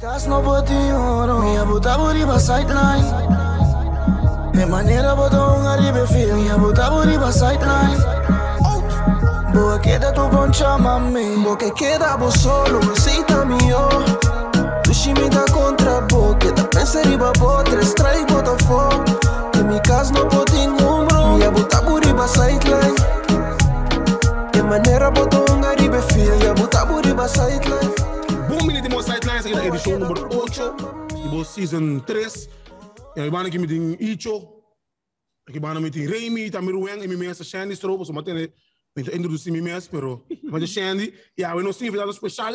Cas no botinho, minha buta buriba sideline. De maneira botou um arriba fio, minha buta buriba sideline. Boa queda tu poncha mami, boa que queda bo solo, aceita mi yo. Dushi me dá contra boca, da pensa riba bo, três trai bota fogo. De mi cas no botinho, minha buta buriba sideline. De maneira botou um arriba fio, minha buta buriba sideline. Bom aqui na edição número 8, e season 3. E aí, aqui me tem Icho, aqui bana me tem Remy, também Rueng, e me mesa Shandy Strobo, so matene, me introduzir me mesa, pero, mas Shandy, e aí, nós temos convidado especial,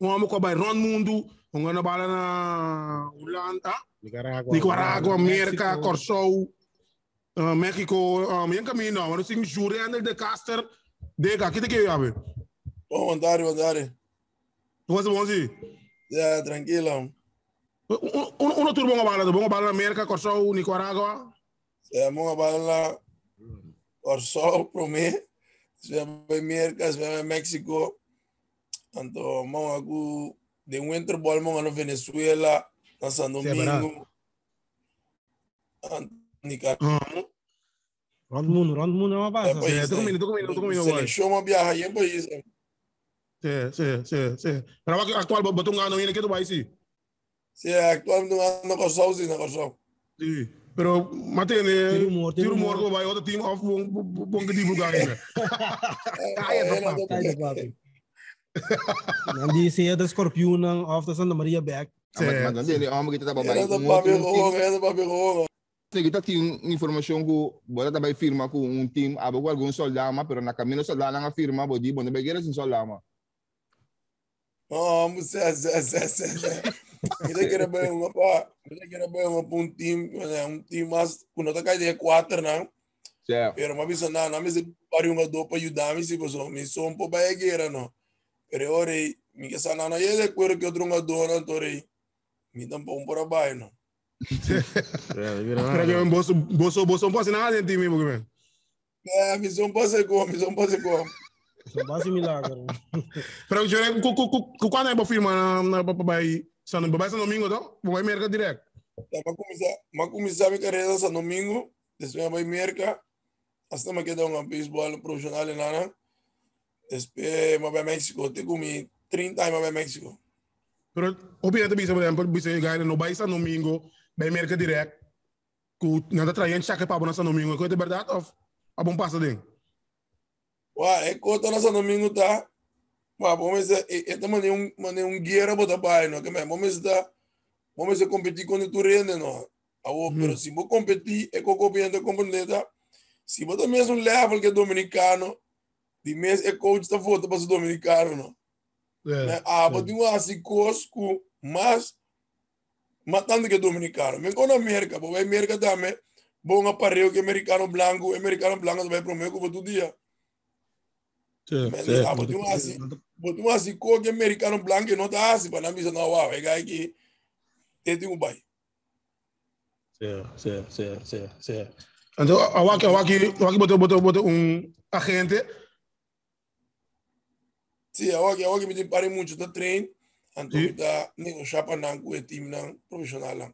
um homem que vai Ron Mundo, um ano bala na Holanda, Nicaragua, Nicaragua, América. Corsou, uh, México, um, em caminho, mas nós temos Jurendel de Caster, de aqui, que é, abe? Bom, andar, andar. Vamos, vamos, Ya, tranquilo. Uno turbo nga bala, bongo bala na América, Corsou, Nicaragua. Ya, mga bala. Orso, prome. Se vai América, se vai México. Anto, mga aku de winter ball mga no Venezuela, na San Domingo. An- Nicaragua. Uh, Round moon, round moon na mabasa. É, pois é, tô comendo, tô comendo, tô comendo, boy. Seleção uma viaja aí em país. Sim, sim, sim, sim. Pero atual botou um ano ainda que tu vai sim. Se actualmente não na Corsol, sim, na Corsol. Sim. Pero matene, Tiro humor, tiro humor. humor vai outro time off bom que divulgar ainda. Kaya na na Tayo na papi. Nandi siya da Scorpio ng off the Santa Maria back. Mas mas ele homem que tá da com outro Pablo time. era da Pablo Kita tinha informação que bota também firma com um time, abo com algum soldado, mas pero na caminho soldado na firma, bodi, bom, não sem soldado. Oh, você, você, você, você. Kita kira ba yung apa? Kita kira ba yung apa um team, um team mas kuno ta kay de quatro na. Certo. Pero mabisa na na mi se pari um do pa ayudar mi se boso mi son po ba egera no. Pero ore mi que sana na ye de cuero que outro nga do na tore. Mi tampo um por abaixo no. Pero que um bolso bolso bolso um passe nada em time porque. É, mi son pase com, mi son pase com. So base milagro. Pero eu ku ku ku quando é bo firma na na vai São vai São Domingo então? Vai América direto. Tá, mas começar, mas começar minha carreira sa domingo, depois vai merca, hasta me queda um beisebol profissional em Nana. Depois me vai México, tenho comi 30 anos vai México. Pero obviamente bisa por exemplo, bisa ganhar no vai São Domingo, vai América direto. Ku nada traindo chaque para na São Domingo, de verdade of a bom passa dentro. É conta na sa domingo tá. Wah, vamos dizer, é também um, mané um guerra bota pai, não, que mais, vamos dizer, vamos competir com o rende, não. Ah, pero se vou competir, é com o copiante componente, se você mesmo level que é dominicano, de mês é coach da foto para o dominicano, não. né? Ah, mas tem um assim cosco, mas matando que é dominicano. Mas quando a América, porque a América também, bom aparelho que é americano branco, americano branco vai para o meu todo dia. Mas ah, mas tem um assim, mas tem um assim cor que é americano branco não tá assim, para não me não, uau, é que tem um bai. Sim, sim, sim, sim. Então, a Waki, a Waki, a Waki botou, botou, botou um agente. Sim, agora agora me tem pare muito da treino, então Sim. tá negociar para não com o time não profissional.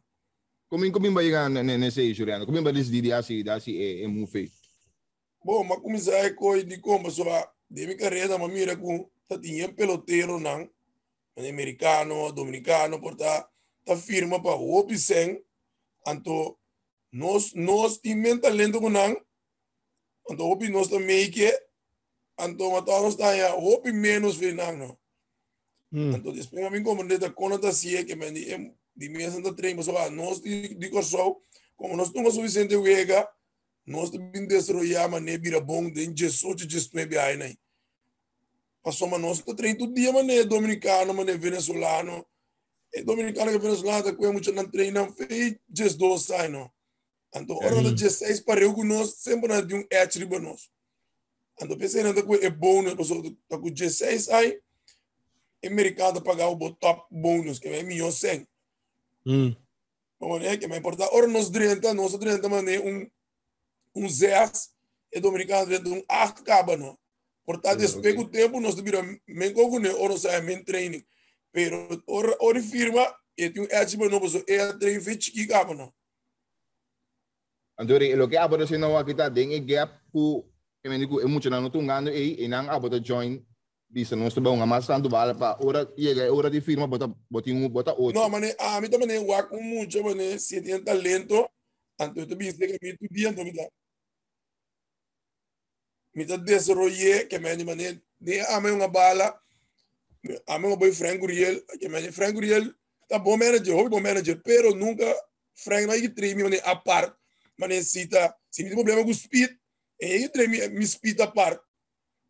Como como vai chegar nesse Juliano? Como vai decidir assim, assim é é muito Bom, mas começar a coisa de como só de minha carreira, mas mira com tá tinha peloteiro não, americano, dominicano, porta tá firma para o Opisen, anto nós nós temos talento com não, anto Opi nós também que anto matamos tá ya Opi menos vem não. Hum. Então, depois a mim como neta conta assim que me di di minha santa treino, mas nós de de corso, como nós temos suficiente wega, nós também destroyar mas ne bira bom de Jesus de Jesus me aí né. Passou mas nós treino todo dia mas ne dominicano, mas ne venezuelano. E dominicano e venezuelano tá com muito na treino, fei just dos sai não. Então, hora da 16 para eu nós sempre na de um etri para nós. Então, pensei na com é bônus, pessoal, tá com 16 aí americano pagar o top bônus, que é milhão cem. Hum. Vamos ver, que me importa. Ora, nós 30, nós 30, mané, um, um Zés, e dominicano dentro um acht caba, não. Portanto, depois do tempo, nós devemos, men com o ora, sai, men training. Pero ora firma e tem um edge mas não posso é trem fetch que capa não. Andori, lo que abot sa nawa kita ding e gap ku e meni ku e mucho na no tungano e inang abot a join bisa no sto nga mas tanto bala pa ora llega ora di firma bota botin bota outro. Não, mas a mim também é com muito, mas se tem talento, anto eu também sei que me tu dia dá. Me tá desarrollé que me mané de ame uma bala, ame um boyfriend Guriel, que me Frank Guriel tá bom manager, hobby bom manager, pero nunca Frank não é treine mané a parte, mané cita, se me tem problema com speed, e aí treine me speed a parte.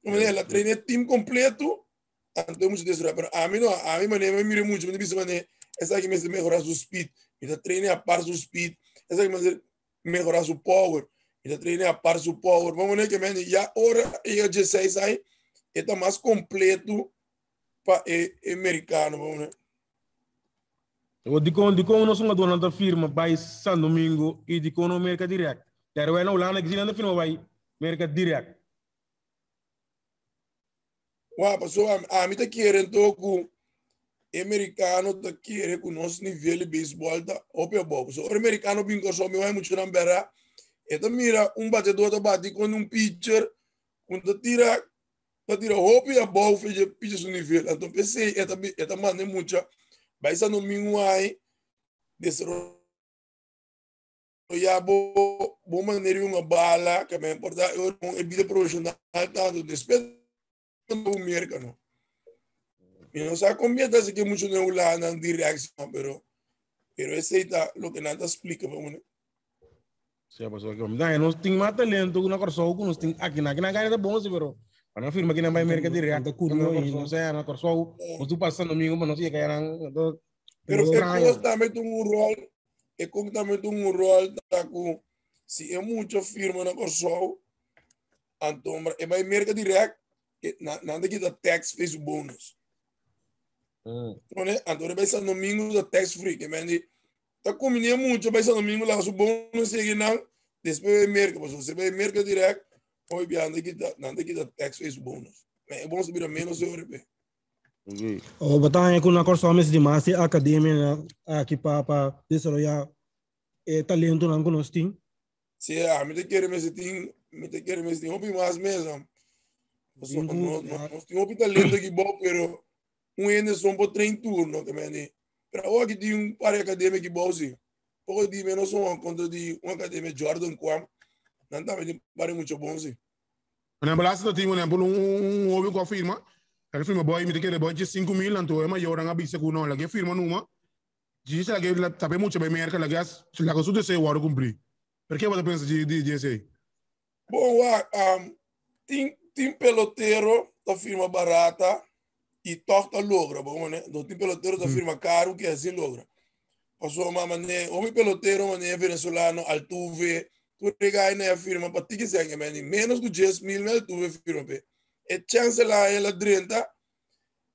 Mané ela treina time completo, anto muito desarrollé, pero a mim não, a mim mané me mira muito, me diz mané, essa que me melhorar su speed, me tá treine a parte do speed, essa que me melhorar su power, me tá treine a parte do power, vamos ver que ora e o 16 aí, está mais completo para o americano, vamos ver. O di kon di kon no sunga dona da firma by San Domingo e di kon America direct. Ter we no lana gizina da firma by America direct. Uau, pessoal, a mim tá querendo com americano tá querendo com nosso nível de beisebol da opia bobo. So, o americano bingo só me vai muito na beira. Eta mira um batedor da bate com um pitcher, quando tira tá tira hopi a bola fez pitcher su nível. Então pensei, eta eta mane mucha. Vai sa no mingo aí desro ya bo bo maneira uma bala que me importa eu um vida profissional tanto despeito do americano. Y no se convierte así que mucho no la nan dirección, pero pero ese está lo que nada explica, vamos. Se pasó que me no ting mata lento una corso com nos ting aqui na cara da bom pero para firma que na vai América direct da curva e não sei na corso o tu passando domingo mas não sei que eram Pero é justamente um rol, é justamente um rol da com se é muito firma na corso, então é vai América direct, nada que da tax fez o bônus. Né? Então, vai ser domingo da tax free, que mende tá combinando muito, vai ser domingo lá, o bônus segue não, depois vai merca, mas você vai merca direct, oi bem, anda que da, nada que da tax fez o bônus. É bom subir a menos euro, bem. O batang ko na corso mes di masi academia na aqui para para desarrollar eh, talento não conosco. Se a mim te quero me tem, me te quero me tem, mais mesmo. Nós nós tem hopi talento aqui bom, pero um ende só por trem turno também. Para o que tem um par academia que sim. Pouco de menos um contra de uma academia Jordan Quam. Não tá bem para muito sim. Por exemplo, lá se tem, por exemplo, um hobby com a firma, a firma boy me quer boy de 5 mil, então é maior a bisa com não, lá que firma numa, diz lá que sabe muito bem merca, lá que as lá que tudo se o hora cumprir. Por que você pensa de de de esse? Bom, um, tem tem peloteiro da firma barata e torta logra, bom, né? Do tem peloteiro da firma caro que assim logra. Passou uma mané, homem peloteiro, mané venezuelano, Altuve, tu regai na firma para ti que segue, mané, menos que 10 mil na Altuve firma, pe. É chance lá ela drenta,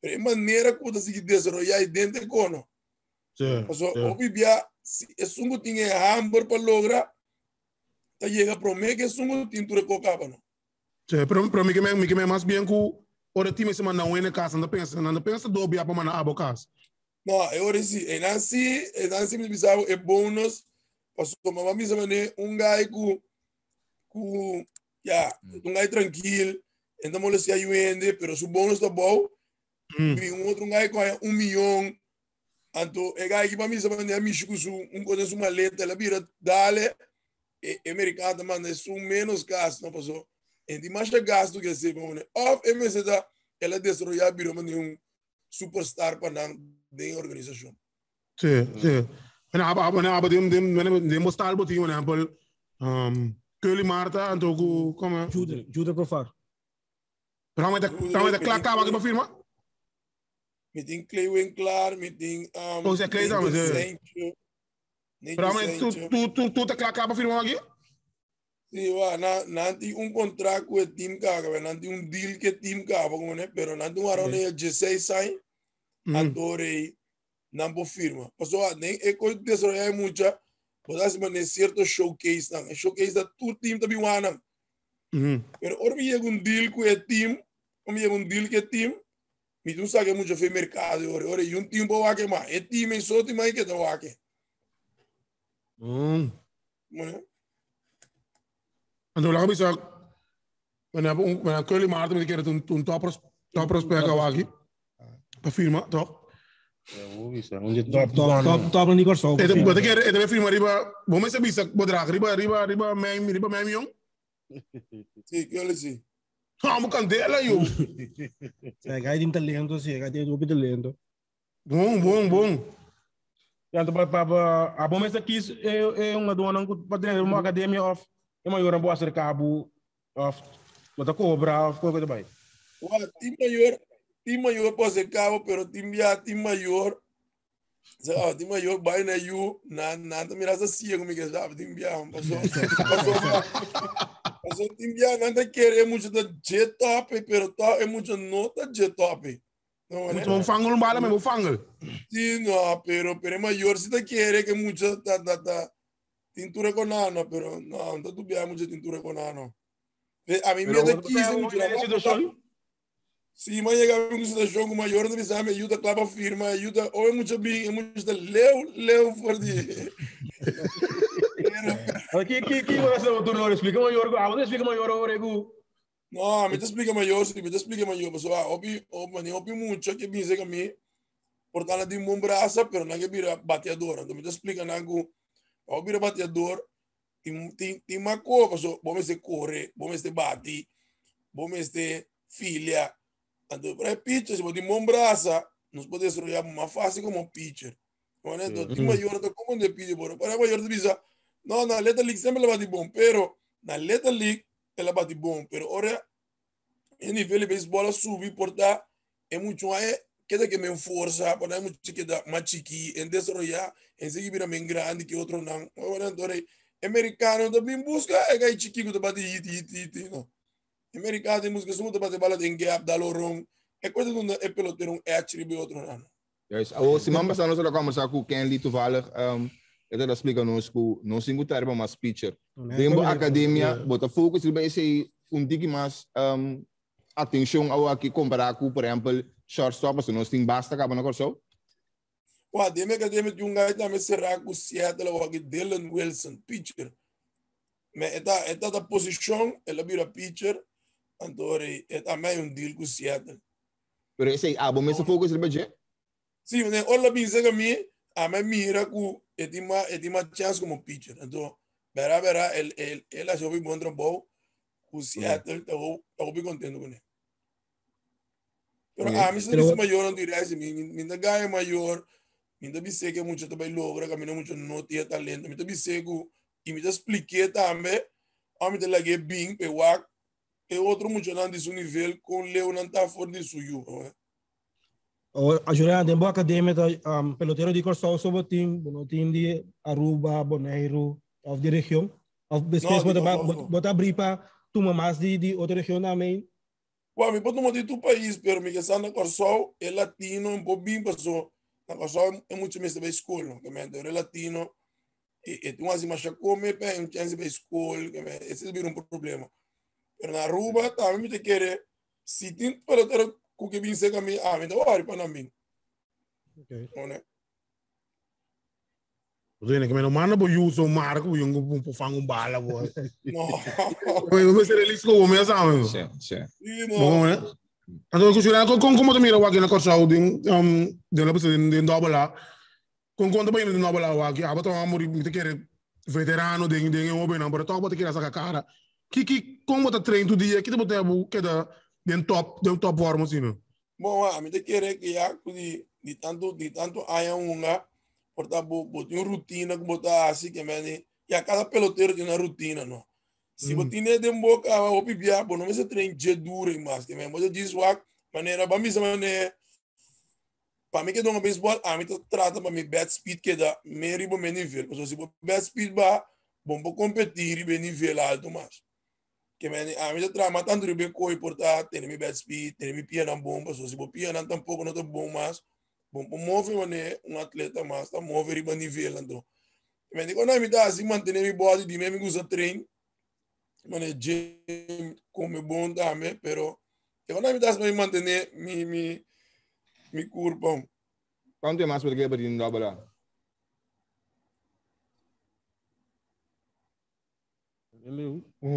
é maneira que você se desenvolver aí dentro cono. Sim. Passou, homem bia, é sungo tinha hamburger para logra, tá chega para mim que sungo tinha tu recocava, não. Sim, pero me que me mais bem com ora time se manda um em casa, não pensa, não pensa do bia para mandar abo casa. Não, eu disse, é assim, é assim me bizarro, é bônus, passou, mamãe me chamou um gai com, com, já, um gai tranquilo, então mo se ayuende, pero su bônus tá bom, e um outro gai com um milhão, então, é gai que para mim me chucu su, um coisa su maleta, ela vira, dale, e americano manda su menos gasto, não passou, e de mais gasto que se, vamos, off, é mesmo da, ela desarrollar, vira, manda um superstar para não de organização. Sim, sim. En aba aba aba dem dem dem dem mostar boti un example um Curly Marta anto ku como Jude, Jude Profar. Pero me tá me claro acaba que firma. Me tem Clay Winkler, me tem um Clay sabe, é. Sancho, Nate Pero me tu tu tu tu te claro acaba firma aqui. Sim, va, na nanti um contrato com o time caga, nanti um deal que o time caga, como né, pero nanti um arone 16 sai, adorei não firma. Passou nem é coisa de desarrollar muita, pode ser mas certo showcase não, é showcase da tu time também wana. Mhm. Pero ora me chega um deal com o time, ou me chega um deal com o time, Mi tu sabe muito fe mercado ore ore e um tempo wake ma e time só time aí que tá wake. Hum. Mano. En toen lag ik zo. We hebben we hebben Curly Maarten met een keer toen toen top top prospect awagi. Pa firma, toch? Onde Top, top top, top, top na Nicor Sol. Ete bote keer ete firma riba, bome se bisa bodrak riba riba riba mem riba mem yong. Sim, que olha assim. Ha mo kan dela yo. Kijk, hij heeft talento, zie. Hij heeft ook talento. Bom, bom, bom. Então para a bom mas aqui é é uma dona que para dentro uma academia of é maior um boa ser cabo of bota cobra of coisa bem. Ué, time maior, time maior pode ser cabo, pero time já time maior. Sa ah, time maior vai na you, na na tá mirando assim comigo que sabe, time já passou. Passou. Passou time já não tá querer muito da jet top, pero tá é muito nota jet top. Não é? Moet mo fangel bala me mo fangel. Sí, no, pero, pero es mayor si te quiere que mucha ta, ta, ta, tintura con ano, pero no, no tú veas mucha tintura con ano. Eh, A mí me Pero 15 é mucho. uma situação Sí, me llega a una situación con mayor, no me me ayuda, clava firma, ayuda, o es mucho bien, es mucho leo, leo por di. Aqui aqui aqui você não tu não explica maior, ah, você explica maior agora ego. No, me explica mayor, sí, me explica mayor, pues, ah, opi, opi, opi mucho, que piensa que a mí, por tal de un brazo, pero no hay que vira bateador, entonces me explica algo, o vira bateador, tem, tem, tem uma coisa, so, vamos se corre, vamos se bate, vamos se filha, então para pitcher, se tem um braço, nós podemos desarrollar mais fácil como pitcher. Bueno, entonces, tem maior, então como de pitcher, pero para maior de visa, no, na Leta League sempre ela bate bom, pero na Leta League ela bate bom, pero ora, em nível de beisebol, subir, portar, é muito mais, dizer que me força, que dá mais chiqui, em desarrollar, em seguir vira bem grande que outro não. Bueno, então, americano também busca, é que é chiquinho, que bate hit, hit, hit, não. Americano tem música, sumuta bate bala em gap, dá lorong, é coisa de é peloteiro, é atribuir outro não. Juist. O, si mamba sa nós conversar com quem ali toevallig, um, ito na explica nos ku não singu termo mas pitcher. Dentro da academia, bota focus ele vai ser um tique mais um, atenção ao aqui comparar com, por exemplo, shortstop, mas nós tem basta acaba na corso. O ADM Academy de um gajo também será com Seattle, o aqui Dylan Wilson, pitcher. Mas esta, esta da posição, ela vira pitcher, então é também um deal com Seattle. Pero esse ah, bom, esse focus ele vai dizer. Sim, né? Olha bem, se a mim, a mim mira com é de uma é de uma chance como pitcher. Então, verá, verá, ele ele ele achou bem bom trabalho com Seattle, tá eu tá bem contente com ele. Pero a mim se Pero- não diria assim, mim mim da ganha maior, mim da bise que muito também logra, que muito não tinha talento, mim da bise que e me da expliquei também, a mim da lagi bem, pe wak, e outro muito não um nível com Leo não tá fora de suyo. O ajuda a boa academia um, pelotero de Nicor Sol sobre o time, bom time de Aruba, Bonaire, of de região. Of después Não, bota não, não. bota abrir para tomar mais de de outra região também. Well, me pode não de tu país, pero que na Corsol é latino, um bem passou. Na Corsol é muito mais da escola, que me é latino. E, e tu mais mais come, pe um chance da escola, que me esse é um problema. Pero na Aruba também me te querer se tem para ter o que vem ser caminho, ah, me dá hora para mim, Okay. né? Dene que me no manda bo uso marco, yung po fangum bala bo. Não. Eu vou ser eles com o meu sabe. Sim, sim. Sim, Bom, não. né? Então, kushira ko kung como mira wagi na corso din um de la din din lá. Com quanto bem din double lá wagi, abato amori me querer veterano din din o bem não, pero toca botar que essa cara. Que que como tá treino do dia, que te botar bu que da den top, den top forma assim, não. Bom, a mim te querer que já de, de tanto de tanto há uma porta bo botar uma rotina que botar assim que me e a cada peloteiro tem uma rotina, não. Se Hum. você tem de boca o pibia, bom, não me se trein je duro mais, que me você diz wa maneira para mim essa maneira para mim que dou um beisebol, a mim trata para mim bat speed que dá meio bom nível, porque se o bat speed ba bom para competir e bem nível alto mais. que me a mim trata mas tanto bem coi portar, tem mi bat speed, tem mi piano bom, porque se o piano tampouco não tá bom mais, bom para mover mané um atleta mais, tá mover e nível então. Me digo, não me dá assim manter mi body, de mim me gusta trein, mané gym come bom também, pero eu não me dá para manter mi mi mi curva. Quanto mais porque para din dobala?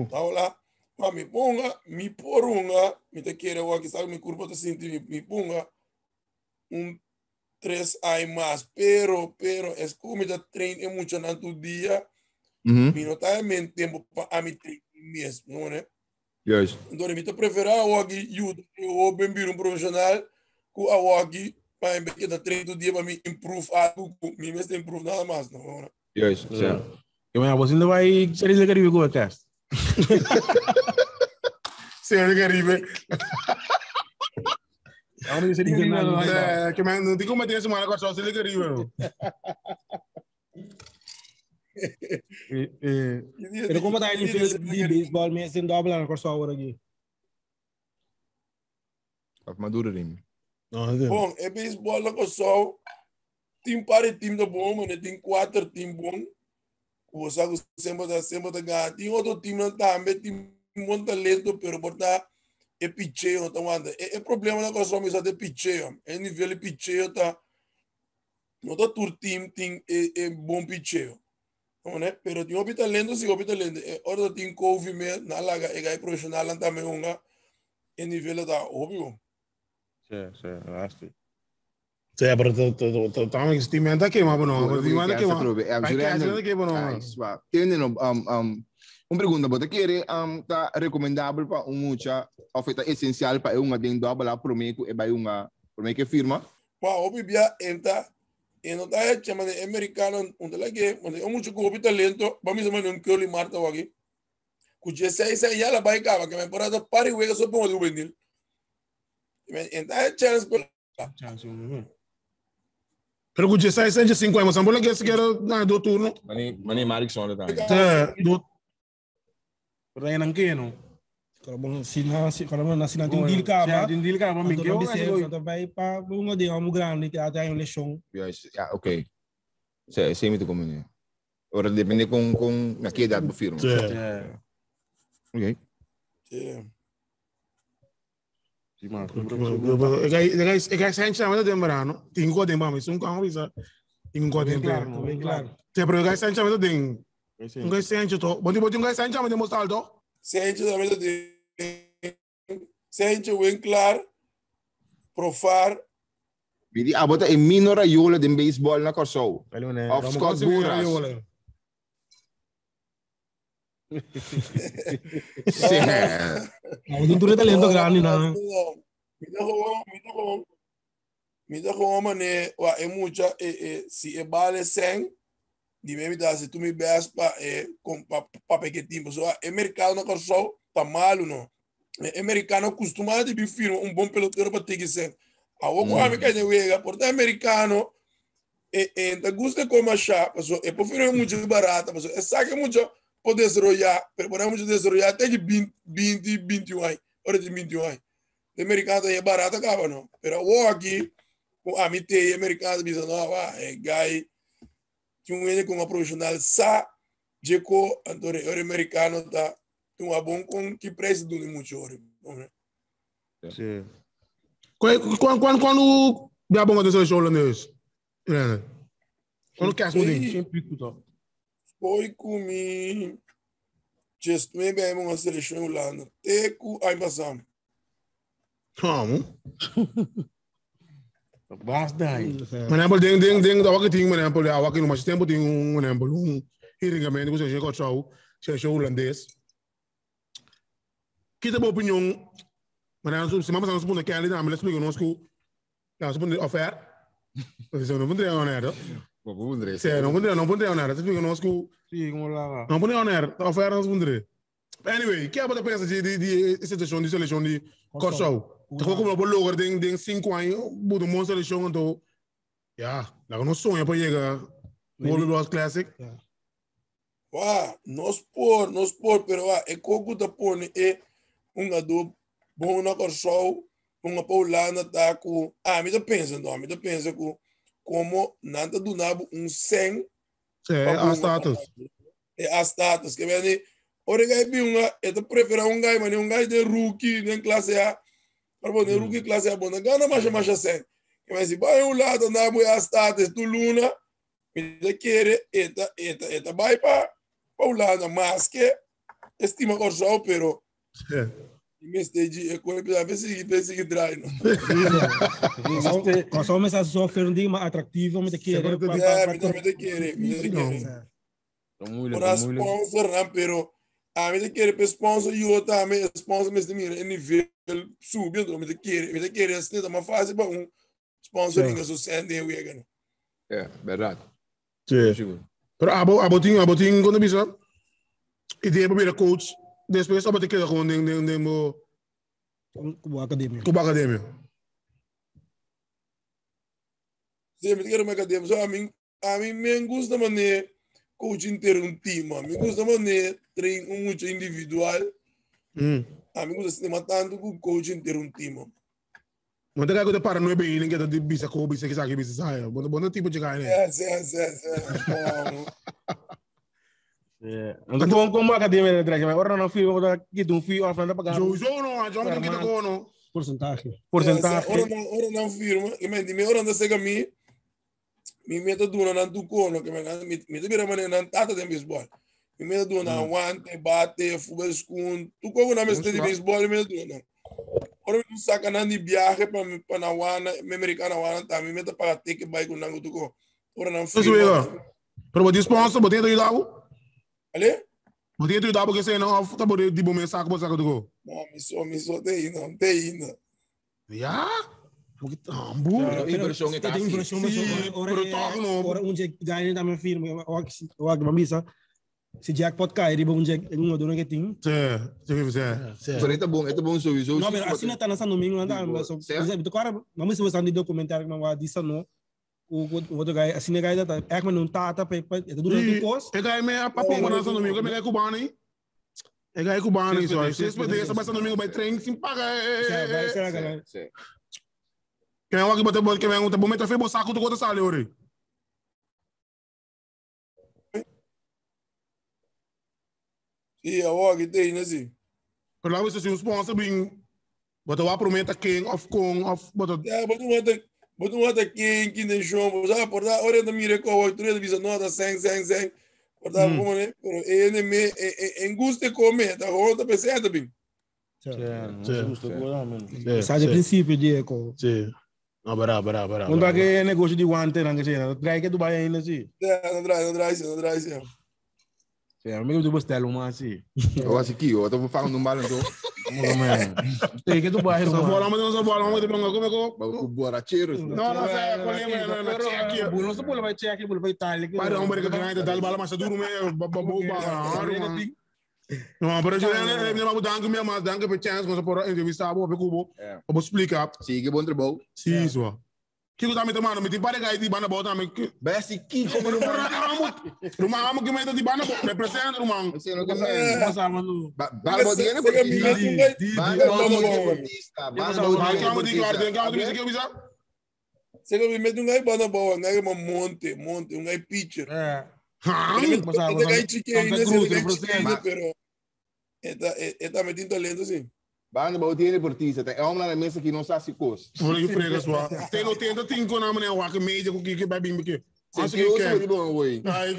Taula, pa mi ponga, mi porunga, mi te quiere o que sabe curva te sinti mi, mi ponga un tres hay más, pero, pero es como me treino mucho en tu día, Mhm. mi no en tiempo para mi mesmo, né? Juist. Então, eu prefiro a Wagi Youth, eu bem vir um profissional, com a Wagi, para em da treino do dia para me improve algo, me mesmo improve nada mais, não, né? Juist. Ja. Zo. Eu me você ainda vai series da Caribe com a cast. Sério, Caribe. mano com a só Sério, Caribe, não. eh Pero como tayo ni feel di baseball may sin double na crossover aqui. Of maduro rin. Não, não. Bom, é beisebol lá com sol, tem para time da bom, mas tem quatro time bom, sabe sempre sempre da ganhar, tem outro time não também tem muito talento, pero porta é picheio, então anda, é, é problema na coisa mas até picheio, é nível de picheio tá, não tá tur time tem é, é bom picheio. Não, né? Pero tem outro talento, sim, outro talento. É, outro tem couve me na laga, é gai profissional também unha, é nível da óbvio. Sim, sim, acho. Sì, però stiamo in stimando che ma no, ma di quando che ma. É, Vai che Juliano. che ma Ah, no. isso, ah. Tem um, um, um, uma pergunta, você quer um, tá recomendável para um mucha, ou feita essencial para uma dentro da bola para mim que é para uma, para mim que firma. pa obi bia enta e no ta chama de americano unde la ge unde o mucho ko talento ba mi sama non koli marta wagi ku je sai sai yala bai ka ba que me porado pari we so pongo de benil enta chance por Però con Gesai Sanchez 5 ma sembra che si era na do turno. Mani, mani Marik sono da tanto. Sì, do Não quer, não. Kalau mo sina si kalau mo na sina ting deal ka ba. Din deal ka ba que tulong acho di que sa tabay pa bunga di ang grande que até yung lesão. Juist, ja, oké. Sim, sim, muito como é. Ora, depende com, com na que idade do firma. Yeah. Sim, mano. E gai e gai e gai Sanchez ma da Marano. Tingo de mami, sun kan bisa. Tingo de Claro, claro. Sì, però gai Sanchez ma da ding. Un gai Sanchez to. Bodi bodi un gai Sanchez ma de Mostaldo. sente da mesa de sente wen clar profar Vedi, ah, bota é minor aiola de baseball na Corso. Valeu, né? Of Scott Buras. Sim. Ako din tuloy talento grande na. Me da como, me da como, me da como mané, wa é muita, é, é, se é bale sem, de mim dá se tu me pa é com pa pa pequetinho, so mercado na corso, tá malo não. Americano costuma de bi firma um bom peloteiro para ter que ser. A o com a me de wega, por americano é é da gusta como achar, so é por firma muito barata, so é saque muito pode desarrollar, pero podemos desarrollar até de 20, 20, 21 anos, hora de 21 anos. O americano é barato, acaba não. Pero o aqui, com a MT americano, diz, não, ah, é gai, que um ele com uma profissional sa, de co, então o americano tá, um bom com que preço do muito né? Sim. Quando quando quando Bia bonga do seleção holandês. É. Quando quer as mudinhas. Sempre pico, Foi comigo, just me bem uma seleção holanda, teco, aí passamos. Como? Basta aí. Mas não ding ding ding da wakati ting mas não awaki no mais tempo tem um não um irrigamento que você chega ao seleção holandês. Kita boa opinião. Mas não se mama não se põe que ali na melhor explica nós que não se põe ofer. Você não nada. Vou André. Se não põe não. Explica nós que Sim, como lá. não põe nada. Ofer não se põe. Anyway, que é para pensar de de de situação de seleção de Corso. Então como o logo tem tem cinco anos, budo uma seleção então Ja, lá não sonha para chegar World Lost Classic. Wah, nós por, nós por, pero wah, é coco da por é um gado bom na corso, uma paulana tá com, ah, me tá pensando, me tá pensando com como nada do nabo um 100 É, a status. é a status, que vem ora gai bi um é tá prefere um gai, mas um gai de rookie, nem classe A, para rookie classe A, bom, gana mais mais 100. Mas se vai um lado na boa status do Luna, me querer eta eta eta vai para para o lado mais que estima corsão, pero É. me stage é coisa para ver se ver se trai não. Nós somos a sofrer um dia mais atrativo, mas que Sempre tem- É, me querer, me querer. Para tô muito. sponsor, não, pero a te querer para sponsor e eu também sponsor me mira em nível subindo, me te querer, me te querer assim, tá mais fácil para um sponsor que so send aí wegan. É, verdade. Sim. Pero abo abo ting abo ting quando bisa. Ideia para virar coach. Depois abo te queda com nem nem nem mo com a academia. com a academia. Sim, me te querer mais cadê, só a mim a mim me gusta maneira coaching ter um time, a mim gusta maneira treino um muito individual, Hum. a mim gusta sistema tanto com coaching ter um time. Mas tem que para não é bem ninguém de bisa com bisa que sabe bisa sai. Bom bom tipo de cara, né? É, é, é, é. Então, como como a academia de drag, mas agora não fui, vou dar aqui um fio, a frente para pagar Jo jo no, jo me kita ko no. Porcentagem. porcentagem. Ora não, ora não firma, que me ora não a mim. Mi meta duna nan tu kono que me mi mi te mane nan tata de baseball. Mi meta duna wante bate futebol skun. Tu ko na mesta de baseball mi meta duna. Ora mi saca nan di viaje pa pa na wana, me americana wana ta mi meta para take bike com nango tu ko. Ora Isso é. Pero. Ale? Bom tem dabo que sei não, tá bom de bom me saco do go. Não, mi mi so te te. Ja? Porque tambu. Pero inversão é Tem assim. inversão, mas Sim, ora pero toque no- ora um dia ganha também firme, o que mamisa. Se jackpot cai, riba um dia um dono que tem. Sim, sim, sim. sim. Pero ito bom, ito bom sowieso. Não, mas assim não tá nessa domingo, não tá. Digo, Mas, certo. exemplo, agora, vamos ver se documentário que não disse não. O o outro gay, assim, gay tá, é que não tá, tá, é durante o curso. Gai me a papo na sa domingo, me gai cubano aí. E gai cubano aí, só. Se espete essa passa domingo vai trem sem pagar. Será, será, galera? Sim. Quem é o que bota bota que vem um tempo meta febo saco do conta sale ore. E a og te ina si. Pero lá você se um sponsor bem bota o prometa king of kong of bota had ik, but toen had ik geen kind in show, zo, por daar, ora de mire ko, toen had visa nota sang sang sang. Por Mm. como né, pero ele me en guste comer, tá outra pessoa. É, ela, mano. Sai de princípio de eco. Sim. Não, bara, bara, bara. Não tá que negócio de guante, não que seja. Drag que tu vai ainda assim. Draai, dan draai ze, dan draai ze. Sim, amigo do Bostel, uma assim. Eu acho que eu tô falando mal então. Tem que tu vai, Essa bola, mas essa bola, mas depois como é que Vamos com borracheiros. Não, não, é com lembra na na check. Não se pode vai check, pode vai Itália. Mas não, mas que ganha da bala mas duro me babu ba. Não, pero eu nem nem vamos dar minha mas dar que chance com por entrevista abo pe cubo. É. Vou explicar. Sigue bom trabalho. Sim, isso. Que tá me tomando, me tem para gai de bana bota me que Vai assim, que como não vai. Rumah kamu gimana di bana represent rumah. Você não quer É. saber. Passava no... Balbo dinheiro por me mete um gai, Balbo dinheiro vamos. por isso. Balbo Vai dinheiro kamu por di guarda, kamu di isso. que bisa. você me mete um gai bana boa, um gai uma monte, monte, um gai pitcher. É. Santa- chiquinho, Santa ele Cruz, gai representa. chiquinho, pero Eta, eta metindo talento assim. Balbo dinheiro por isso. É uma na mesa que não sabe se coisa. Vou lhe fregar sua. Tem no tenta tem com na mané o que meia com que que vai bem que. Você Acho que eu sou de bom, oi. Ai, eu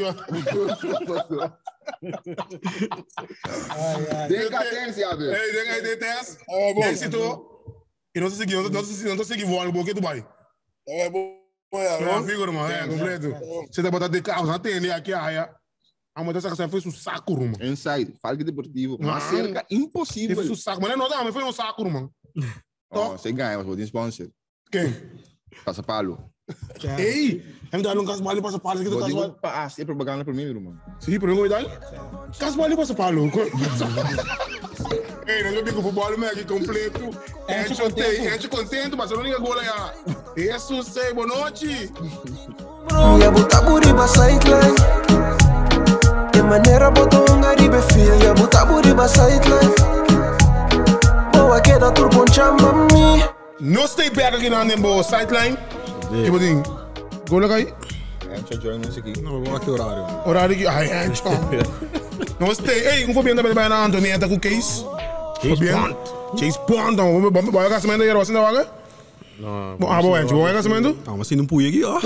Decadência, velho. Ei, tem aí tem teste. Ah, bom. Esse tu. E não se seguir, não se não se seguir voando porque tu vai. Ah, bom. Olha, Não, bom. figura, mano, é completo. Você tá botando de carro, não tem ali aqui a área. A mulher dessa casa fez um saco, mano. Inside, Falque Deportivo. Uma Ah. cerca Ele impossível. fez um saco, mas não, não, mas foi um saco. Oh, você ganha, mas vou ter sponsor. Quem? Passa palo. Ei, é me dar um casbalho para palo Vou casbalho. dizer, ah, é propaganda para mim, irmão. Sim, por alguma idade? Casbalho para palo. Ei, não digo futebol, mas aqui completo. É gente contente, é gente contente, mas eu não liga agora já. Isso sei, boa noite. Ya buta buri ba sideline De maneira botou um garibe feel Ya buta buri ba sideline Boa queda turbo chamba mi No stay back aqui na Nembo sideline. Tipo assim, gol aí. É, deixa eu jogar isso aqui. Não, aqui horário. Horário aqui, ai, é, tchau. Não stay, ei, um também vai na Antonieta com case. Chase Bond. Chase Bond, então, vamos vamos vai gastar ainda era assim da vaga. No, Bom, ah, bom, gente, bom, é casamento? Ah, mas se não puia aqui, ó.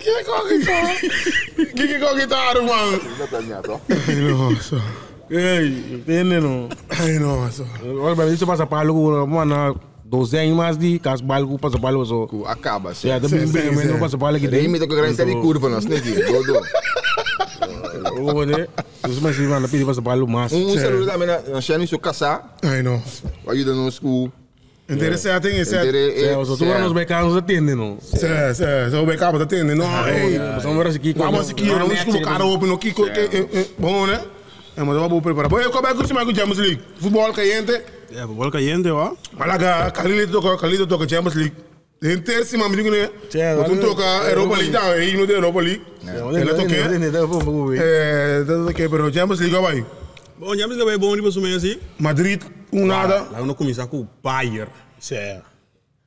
Que é com a guitarra? Que é com a guitarra, mano? Ai, nossa. Ei, entende não? Ai, nossa. Agora, para isso passa para algo, mano, 12 anos mais de cas balgo passa para algo só. Acaba, sim. É, também sim, bem, sim. não passa para algo aqui. Daí me toca grande série curva, nós, né? aqui. Todo. Ou né? Os mais se vão pedir passa para algo mais. Um saludo também na na Shani Su Casa, Ai, nossa. ajuda nos com. Interessante, hein? Esse é... Os outros nos mecanos atendem, não? Esse é o backup, tendo? Não, ei. São horas aqui. Vamos aqui, não desculpa o cara open aqui, que- que- que- bom, né? É, mas eu vou preparar. Bom, como é que você vai com o Champions League? Futebol caliente. É, bola caliente, ó. Malaga, Kalili toca, Kalili toca Champions League. Tem terceiro, mas me digo, né? Tchau, Você olha- toca Europa League, tá? Aí não tem Europa League. Ele toca. É, toca, pero Champions League, vai. Bom, já me deu bom de você mesmo assim. Madrid, um nada. Lá eu não começar com o Bayern. Certo.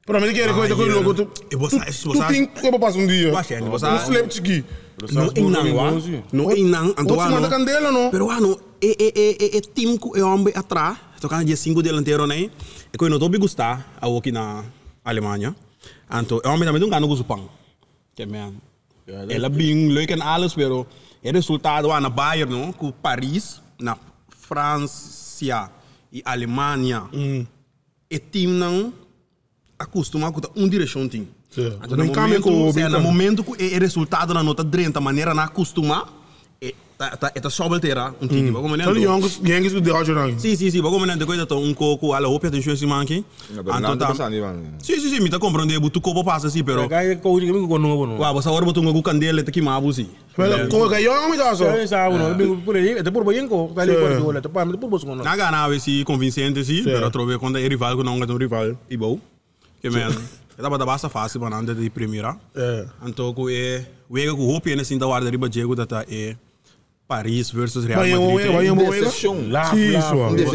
Para mim, que era coisa com o logo. Tu E você, tu tem que passar um dia. Você, você- Um flip aqui. Não em não, ó. Não em não. Outro manda candela, não? Pero ano, é é é é time que é homem atrás. Tocando dia 5 delantero, né? E que eu não tô bem gostar aqui na Alemanha. É homem também não ganha com o pão. Que man. Ela bem leuk en alles, pero o resultado lá na Bayern, não? Com Paris, na França e Alemanha. E time não acostuma a um direção time. Então, no com momento, é, no momento que o resultado na nota 30 maneira na acostuma, é tá tá é tá só voltar um time. Como Só de Youngos, Youngos que derrota não. Sim, sim, sim. Como não coisa um pouco, ela hope atenção esse man aqui. Não, tá passando, Ivan. Sim, sim, sim. Me tá comprando, tu copo passa assim, pero. Kaya coach kami ko novo no. Uau, você agora botou um candela tá aqui mabu sim. Mas como é que Young me dá só? Kaya sa uno, por aí, até por bem ko, dali Sim. por do olha, tapar, por boso no. Na ganava esse convincente sim, pero trove quando é rival que não é um rival e bom. Que man, é da basta fácil para andar de primeira. É. Então que é, o ega que o hope é assim da guarda riba Diego da é Paris versus Real Vai em um, Madrid. vai em um bom Decepção. Laugh, laugh.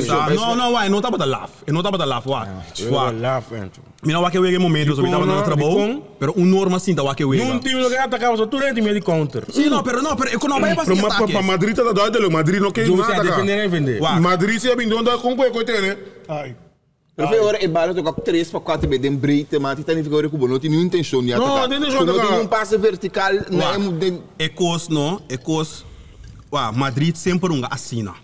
Ah, Não, não, vai, não tá para laugh. Eu não tá para laugh, vai. Vai. Laugh, ento. Mina wa ke wege momento so Bicon, bitava no no? trabalho, pero un norma sinta wa ke Num wega. time que atacava só tudo time de counter. Sim, não, pero não, pero eu não vai Para passar ataque. para Madrid tá dado, Madrid não quer nada, defender vender. Uau. Madrid se é bem dono da com que tem, né? Ai. Eu falei, agora, é bala tocar 3 para 4 vezes, tem breita, mas tem que ficar com não tem nenhuma intenção de Não, atacar. tem intenção de Não tem atacar. um passe vertical, não é Uau. muito... É cos, não, é cos. Wa, Madrid sempre unga assina.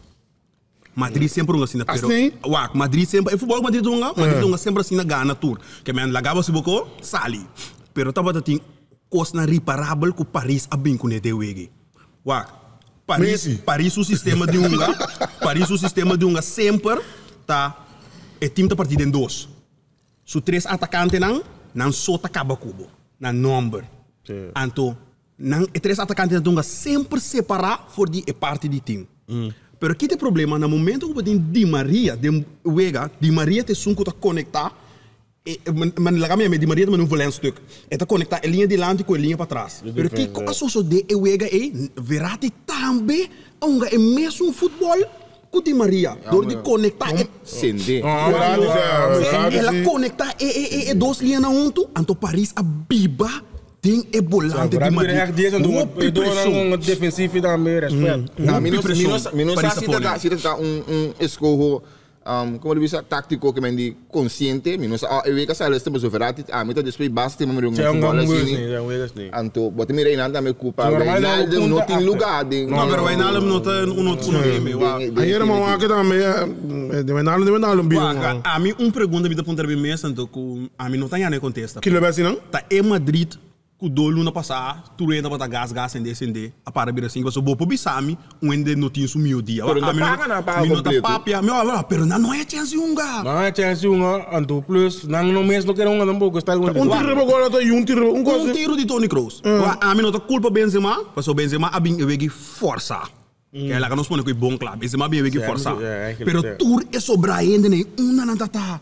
Madrid sempre unga assina, pero Assim? Madrid sempre, é futebol Madrid unga, Madrid unga sempre assina gana tour. Que men lagava se boko, sali. Pero taba tating cos na reparável com Paris a bem com de wege. Wa, Paris, Messi. Paris o sistema de unga, Paris o sistema de unga sempre tá é time tá partido em dois. Su três atacantes não, não só acaba cubo, na number. Anto, não, e três atacantes não sempre separar for die é parte do time. Pero aqui tem problema, no momento que você Di Maria, de Wega, Di Maria te sunco tá conectar, e, man, man laga me Di Maria vou um stuk. É tá conectar a linha de lado com a linha para trás. Pero aqui com a sua de e Wega é verate também, onga é mesmo futebol com Di Maria, dor de conectar é Sende. Verdade, ela sim. conecta e, e, e, e dois linhas na junto, anto Paris a biba tem e volante de Agora Madrid. direct dias ando Roupa e um pressão. um defensivo também, respeito. Não, menos, pressão. menos, menos Paris assim, Sapone. tá, tá um, um escorro, um, como ele diz, tático que mendi consciente, menos, ah, eu vejo que essa lista, mas o verati, ah, meta depois basta, tem É um futebol gol assim, é assim. Anto, bota me reinando também culpa, normal, Reinaldo não, não punta tem lugar, de- Não, vai nada não tá um outro wa. Aí era uma que também, é, de menalo, de um bicho. Wa, A mim um pergunta me dá ponta bem mesa, então a mim não tá nem contesta. Que leva assim, não? Tá em Madrid ku do luna passar, tu renda bata gas gas sende sende, a para bira assim, você bo po bisami, um ende no tinha sumiu dia. Pero A não paga, não paga completo. papia, meu, ah, pero não é chance unga. Não é chance um, anto plus, não no mês não quero um tampoco, está Um tiro agora, e um tiro, um tiro de Tony Kroos. A mim não tá culpa Benzema, mas o Benzema a bem força. Que ela que nos põe com bom claro. Benzema bem eu força. é, é que Pero ele- tour é sobra ainda nem uma na tata.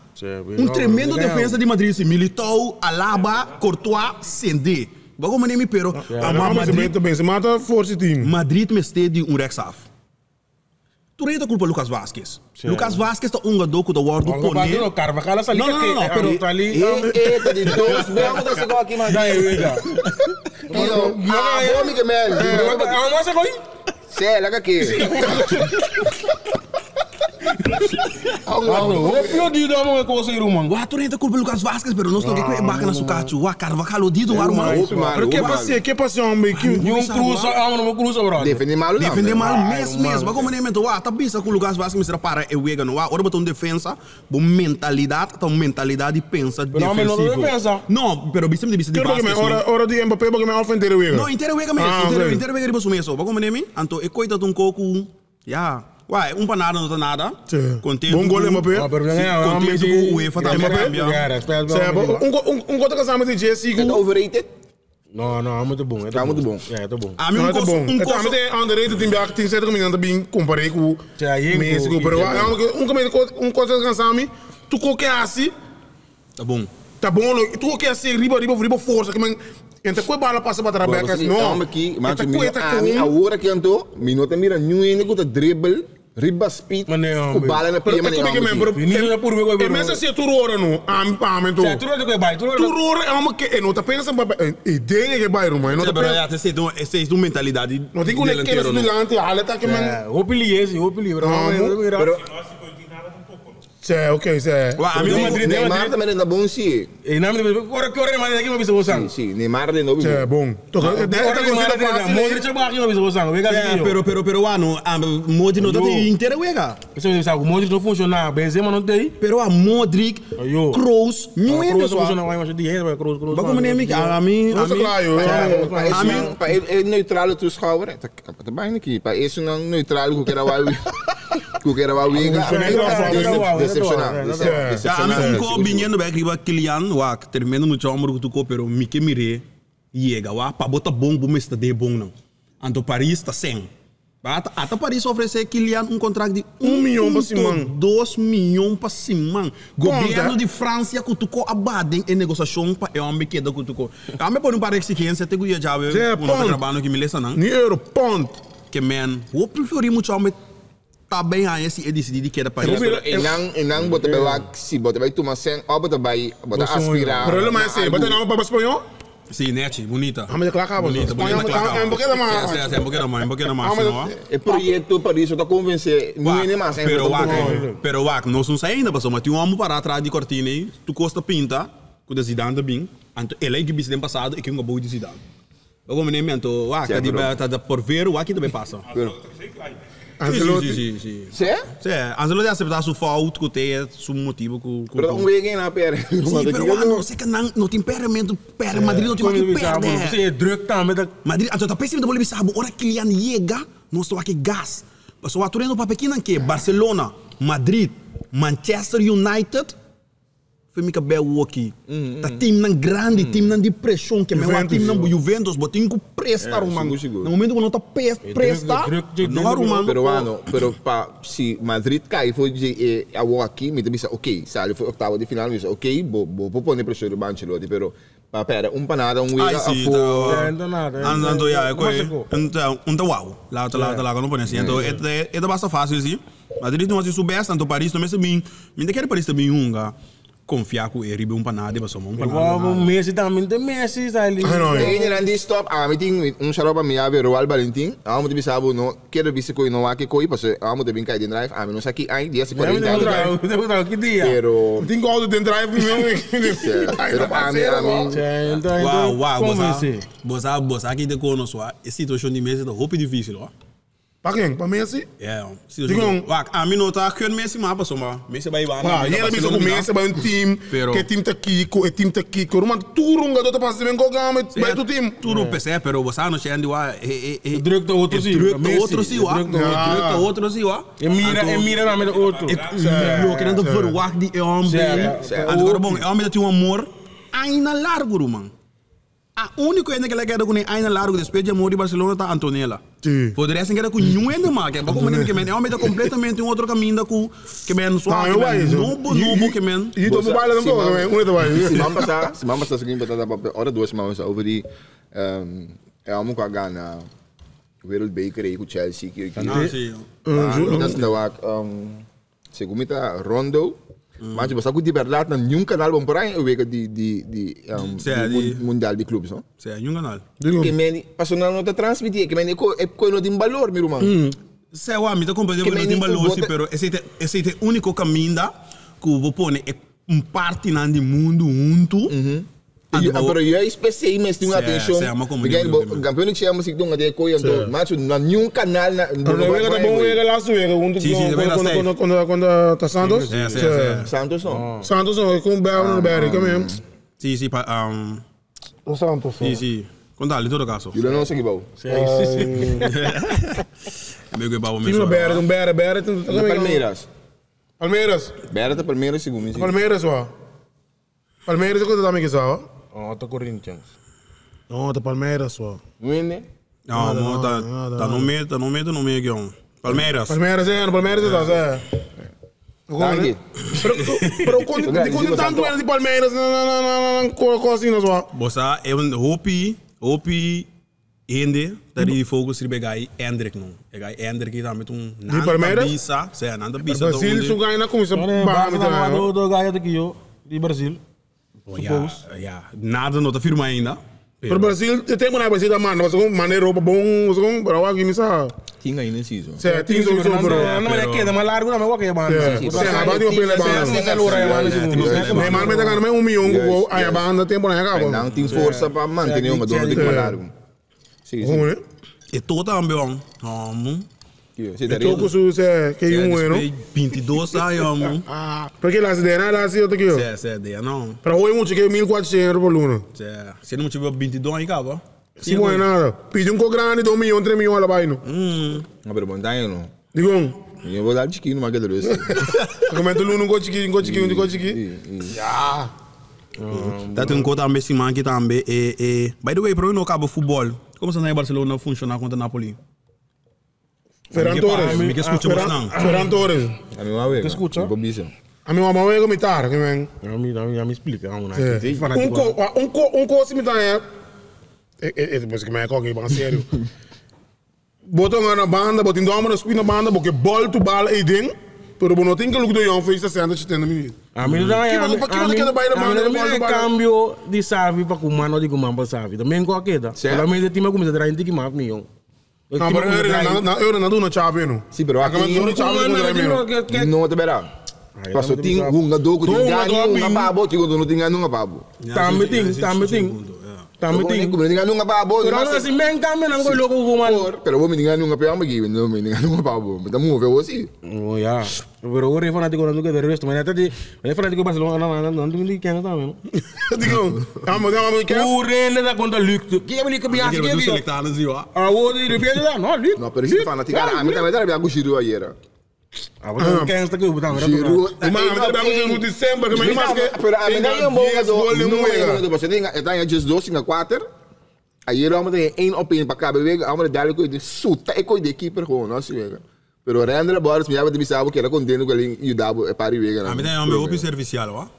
Um não, tremendo não, defesa de Madrid. Militao, Alaba, Courtois, Sende. Bago manemi pero a Mas Madrid se mata força time. Madrid me estede um rexaf. Tu rei da culpa Lucas Vasquez. Lucas Vasquez tá um gadoco da World Cone. no Carvajal ali Não, não, não, não, pero- tá ali. Eita, de dois, vamos desse gol aqui, mas... Daí, veja. Tio, ah, bom, Miguel Mel. Ah, mas agora Sé, laga aqui. Mano, o pior dia da mão é com você, mano. Wah, tu nem tá culpa Lucas Vasquez, pero não quer que bacana su cacho. Wah, Carvajal dido man. Open, mano. Pero que open. passei? Que passei, homem? Que... E um cruza, ah, um cruza, brother. Defender mal não. Defender né? mal mês, mês. Mas como nem wah, tá bisa com Lucas Vasquez, mas para é wega, não? Wah, ora botou defensa, bom mentalidade, tá mentalidade pensa homem, não defensivo. defensa. Não, pero bisa me bisa de Que Vasquez. hora hora de Mbappé porque me alfa inteiro wega. No, inteiro wega mesmo, Ah, inteiro, wega sumeso. Ba como nemi? Anto e coita um coco. Ya. Uai, um panada não tá nada. Sim. Contento. Bom gol Mbappé. É, com o UEFA também Mbappé? cambia. Um um um conta casamento de Jesse. Tá overrated? Não, não, é muito bom. É Tá muito bom. É, tá bom. A mim Não, um tá bom. um coso. mas underrated tem biak tem certo caminho também comparei com aí, México, com- um caminho um coisa cansame, tu qualquer assim, Tá bom. tá bom, não? tu qualquer assim, riba riba riba força que man Então, qual bala passa para Você não? calma aqui, mas é a hora que andou, minuto mira new ainda com dribble, riba speed, Mas não, com bala na Pero pia, é como que membro. Menino é por mim, É mesmo assim, tu rora no, am am então. Cioè, tu non vai, tu Tu rora é uma que, é não tá pensando para ideia que vai, irmão, não Sim, tá pero pensando. já tem sido essa é uma mentalidade. Não tem que olhar que eles delantero, não. delante, a tá que man. É, opili esse, opili, bro. Ah, Pero, Cê, ok, cê. Uai, a mim Real um Madrid, Real Neymar Madrid. também ainda bom sim. e na minha ora que ora mais aqui uma vez você Sim, sim, Neymar de novo. Cê, bom. Tô Ora que mais Modric é bom aqui uma vez você vega É, assim. pero, pero, pero, ano, a Modric não tá Yo. inteira wega. Você sabe, o Modric não funciona, Benzema não tem. Pero a Modric, Yo. Kroos, não é Kroos não pessoal. funciona mais, mas de resto, vai Kroos, Kroos. Ba como nem a a mim, a Nossa, mim. claro. Para A mim- esse para ele neutral tu schouder, tá tá bem aqui. Para esse não neutral que era vai. Que era vai a um Decepcionar. ko binyen ba kriba Kylian wa termino no chamor que tu ko pero mi que mire llega wa pa bota bom bom está de bom não. Anto Paris está sem. Ata, ata Paris oferecer Kylian um contrato de Um milhão pra Simão. 2 milhões para Simão. Governo de França que tu ko abadem em negociação para é homem que da que tu ko. A me por um para exigência te guia já tá ponto. trabalhando que me lesa não. Ni euro, ponto. Que man, o preferi muito homem tá bem aí esse é decidir que era Paris. Inang inang bota bawa si bota bawa tu maseng, oh bota bawa bota aspirar. Problema é esse, bota não para espanhol? Sim, net, bonita. Ah, mas é claro, Bonita, bonita, claro. é um pouquinho mais. Sim, sim, um pouquinho mais, um pouquinho mais? É projeto para isso, tá convencer. Não é nem mais. Pero wak, pero wak, nós não saímos ainda, pessoal, mas tinha um homem para atrás de cortina aí, tu costa pinta, com o Zidane também, anto ele é que biste passado e que um boa de Zidane. Agora me lembro, anto, wak, tá tá por ver, wak também passa. Ancelotti. sim, sim. Sé? Sim, Ancelotti aceitar sua falta, que tem seu motivo com Pero um week na pera. Sim, pero wak, não sei que não, não tem temperamento, pera, Madrid não tem mais que perder. Você é druk tá? Madrid, então tá pensando boleh sabe, ora Kylian chega, nós estamos aqui gas. Pasal waktu no papekinan ke Barcelona, Madrid, Manchester United, foi me cabel aqui. Tá time nan grande, time nan de pressão, que Juventus, time nan. Juventus, botinho que presta É, seguro. No momento que não tá presta, não druk, rumang. Pero ano, pero pa si Madrid cai foi de a aqui, me disse, ok, sale foi octavo de final, me disse, ok, bo bo bo pone pressure do Ancelotti, pero pa pera, um panada, um Ai, a sim, fo. tá. É, não nada. Ando ya, é coi. Então, um tá uau. Lá, tá lá, tá lá, não pode assim. Então, é é basta fácil assim. Madrid não se soubesse, tanto Paris também se bem. Me quer Paris também um, confiar com ele, um panada, mas só um Igual o panada. Messi também, tem Messi, sabe? Ah, não, Tem ele andi stop, ah, me ting um xaropa me ave Roal Valentim, ah, mo te bisabo no, quero visse coi no aqui coi, parce ah, mo te bin cai de drive, ah, não aqui ai, dia se Deve 40 ter deve ter que dia. Pero Tem gol de drive. Ai, pero não a mim a mim Uau, uau, esse? você, você aqui de conosco, a situação de Messi é roupa difícil, ó. Para quem? Para Messi? É, Digo, situação. Uau, a mim não tá querendo Messi mais, pessoal, mas Messi vai lá. Ah, e ele mesmo com Messi, vai um time, Pero- que time tá aqui, o time tá aqui, que o Roman Turunga, do passa bem com o Gama, vai do time. Tudo PC, pero você não chega de lá, é é Druk de outro sim, Druk de Messi, outro sim, ó. druk de Druk outro. de outro sim, ó. E mira, e mira também do outro. Lo querendo verwacht die homem. Certo, certo. Agora, bom, é homem que tem um amor ainda largo, man. A única coisa que ele quer com ele ainda largo, depois de amor de Barcelona, tá Antonella. Sim. Poderia ser que era com nenhum ainda mais, que é como que é homem tá completamente um outro caminho com que men Não, só que eu vai men novo novo que men. E tu baila não tô, um de se vai. man passar, se passar seguinte batata para hora duas semanas over die ehm é amo com a gana Wereldbeker aí com Chelsea que que Ah, sim. Ah, dat is nou ook, um, segundo Rondo, Mas tipo, sabe de verdade, não nenhum canal bom por aí, eu vejo de de de um, Sim, de de- mun- mundial de clubes, não? Sim, um canal. Que men, personal não te transmitir, que men é co- é coisa de valor, meu irmão. Sim, o amigo compreende Que que não tem menino valor, bota- pero esse é esse é o único caminho da que o vou pôr é um parte nan do mundo junto. E, ah, pero eu especiei mas tem uma Sim, atenção. sim, é uma Porque comunidade, o campeão que chama se tem uma de coisa, então, mas não nenhum canal na Pero no llega tampoco llega la cuando safe. cuando cuando cuando está Santos. Sim, sim, sim. Santos não. Santos no con Bel no Berry também. Sim, sim, pa- um, O Santos. sim, sim. Contale, em todo caso. Eu não sei que bom. Meu que babo Time no Berry, um Berry, Berry. Palmeiras. Palmeiras. Berta Palmeiras segundo. Palmeiras ó. Palmeiras é coisa também que sabe. Oh, tô Corinthians. Não, tá Palmeiras ó. Win, Não, Nada, mo, tá, nada, tá no meio, tá no meio, tá no meio aqui, ó. Palmeiras. Palmeiras é, no Palmeiras é, é. Tá aqui. Pero, quando, tanto era de Palmeiras, não, não, não, não, não, co- cosinas ó. Bossa, é um hopi, hopi, ende, tá de fogo, se ele gai Hendrik, não. É gai Hendrik, tá met um... De Palmeiras? Bisa, sim, nada bisa. Brasil, onde- isso ganha na comissão. Olha, Bah, basta da do do gaia daqui yo, de Brasil. Oh, ja, ja. Nada não tá firme ainda. Pero Brasil, tem uma Brasil da mano, mas com maneira roupa bom, mas com para o aqui missa. Tinha aí nesse season. Se tem isso isso pero. Não me queda mais largo, não me queda mais. Se a banda eu pele banda. Me mal me tá ganhando um milhão com a banda tempo na acaba. Não tem força para manter uma dona de que largo. Sim, sim. é? Toda ambião. Amo. Você Eu tô com su se que um ano. 22 aí, amo. Ah, porque lá se der nada eu tô aqui. Sim, sim, de não. Para hoje muito que 1400 por luna. Sim. Se não tiver 22 aí, acaba. Se não é nada. Pedi um co grande 2 milhões, 3 milhões lá vai no. Hum. Não, pero bom, daí não. Digo, Eu vou dar de mas que duro isso. comenta luna um co chiqui, um co chiqui, um co chiqui. Dat tem conta também esse man que também é é. By the way, para eu não acaba futebol. Como você na Barcelona funciona contra Napoli? Ferran Torres. que- me que escucha Ferran- bastante. Ferran Torres. A minha vez. escuta? Bobisa. A minha mamãe é militar, que vem. Já me, já me, já me explica. Um co, um co, um co similar é. É, é, é, depois que me é coque, bem sério. Botam na banda, botam doma na espina banda, porque bol tu bala aí dentro. Pero não tem que look do Young fez 60, 70 minutos. A mim não é. Que você- que você quer baile, mano, A mim é cambio de sabe para com mano de com mano para sabe. Também com aquela. Certo. Pelo menos time começa a trazer de que mano nenhum. Não, pero eu não eu não dou na chave, não. Sim, pero aqui- Acaba dando chave com o Grêmio. Não te verá. Um gador que Tô, tem um ganho, gador, um bem. babo, que não tem ganho, um babo. Também tem, também tem. Também tem. Como não tem ganho, um babo. Pero não assim, bem cambio não coi louco com mano. Pero vou me ganhar um peão, mas não me ganhar um babo. Mas estamos vendo assim. Oh ya. Pero o fanático não quer resto, mas até de, mas fanático Barcelona não não não tem que não também. Digo, vamos, vamos, quer? O René da conta Luc. Que é Luc bem assim Eu que não é. selectar, não sei, ó. Ah, o de repente lá, não, Luc. Não, pero isso fala, tem cara, a mim também era bem giro ayer. Ah, você quer esta que eu botar, Giro. Mas eu trabalho no dezembro, que me mais que. Pero a mim ganha um bom gador. Não Não é é. gador. Você tem tem just 2 em 4. Ayer vamos ter één op één para cada week. Vamos dar dadelijk de suta e coi de keeper gewoon, não se vega. Pero render bola, se me dava de bisabo que era contendo que ele ajudava a pari vega. A mim tem um meu hopi servicial,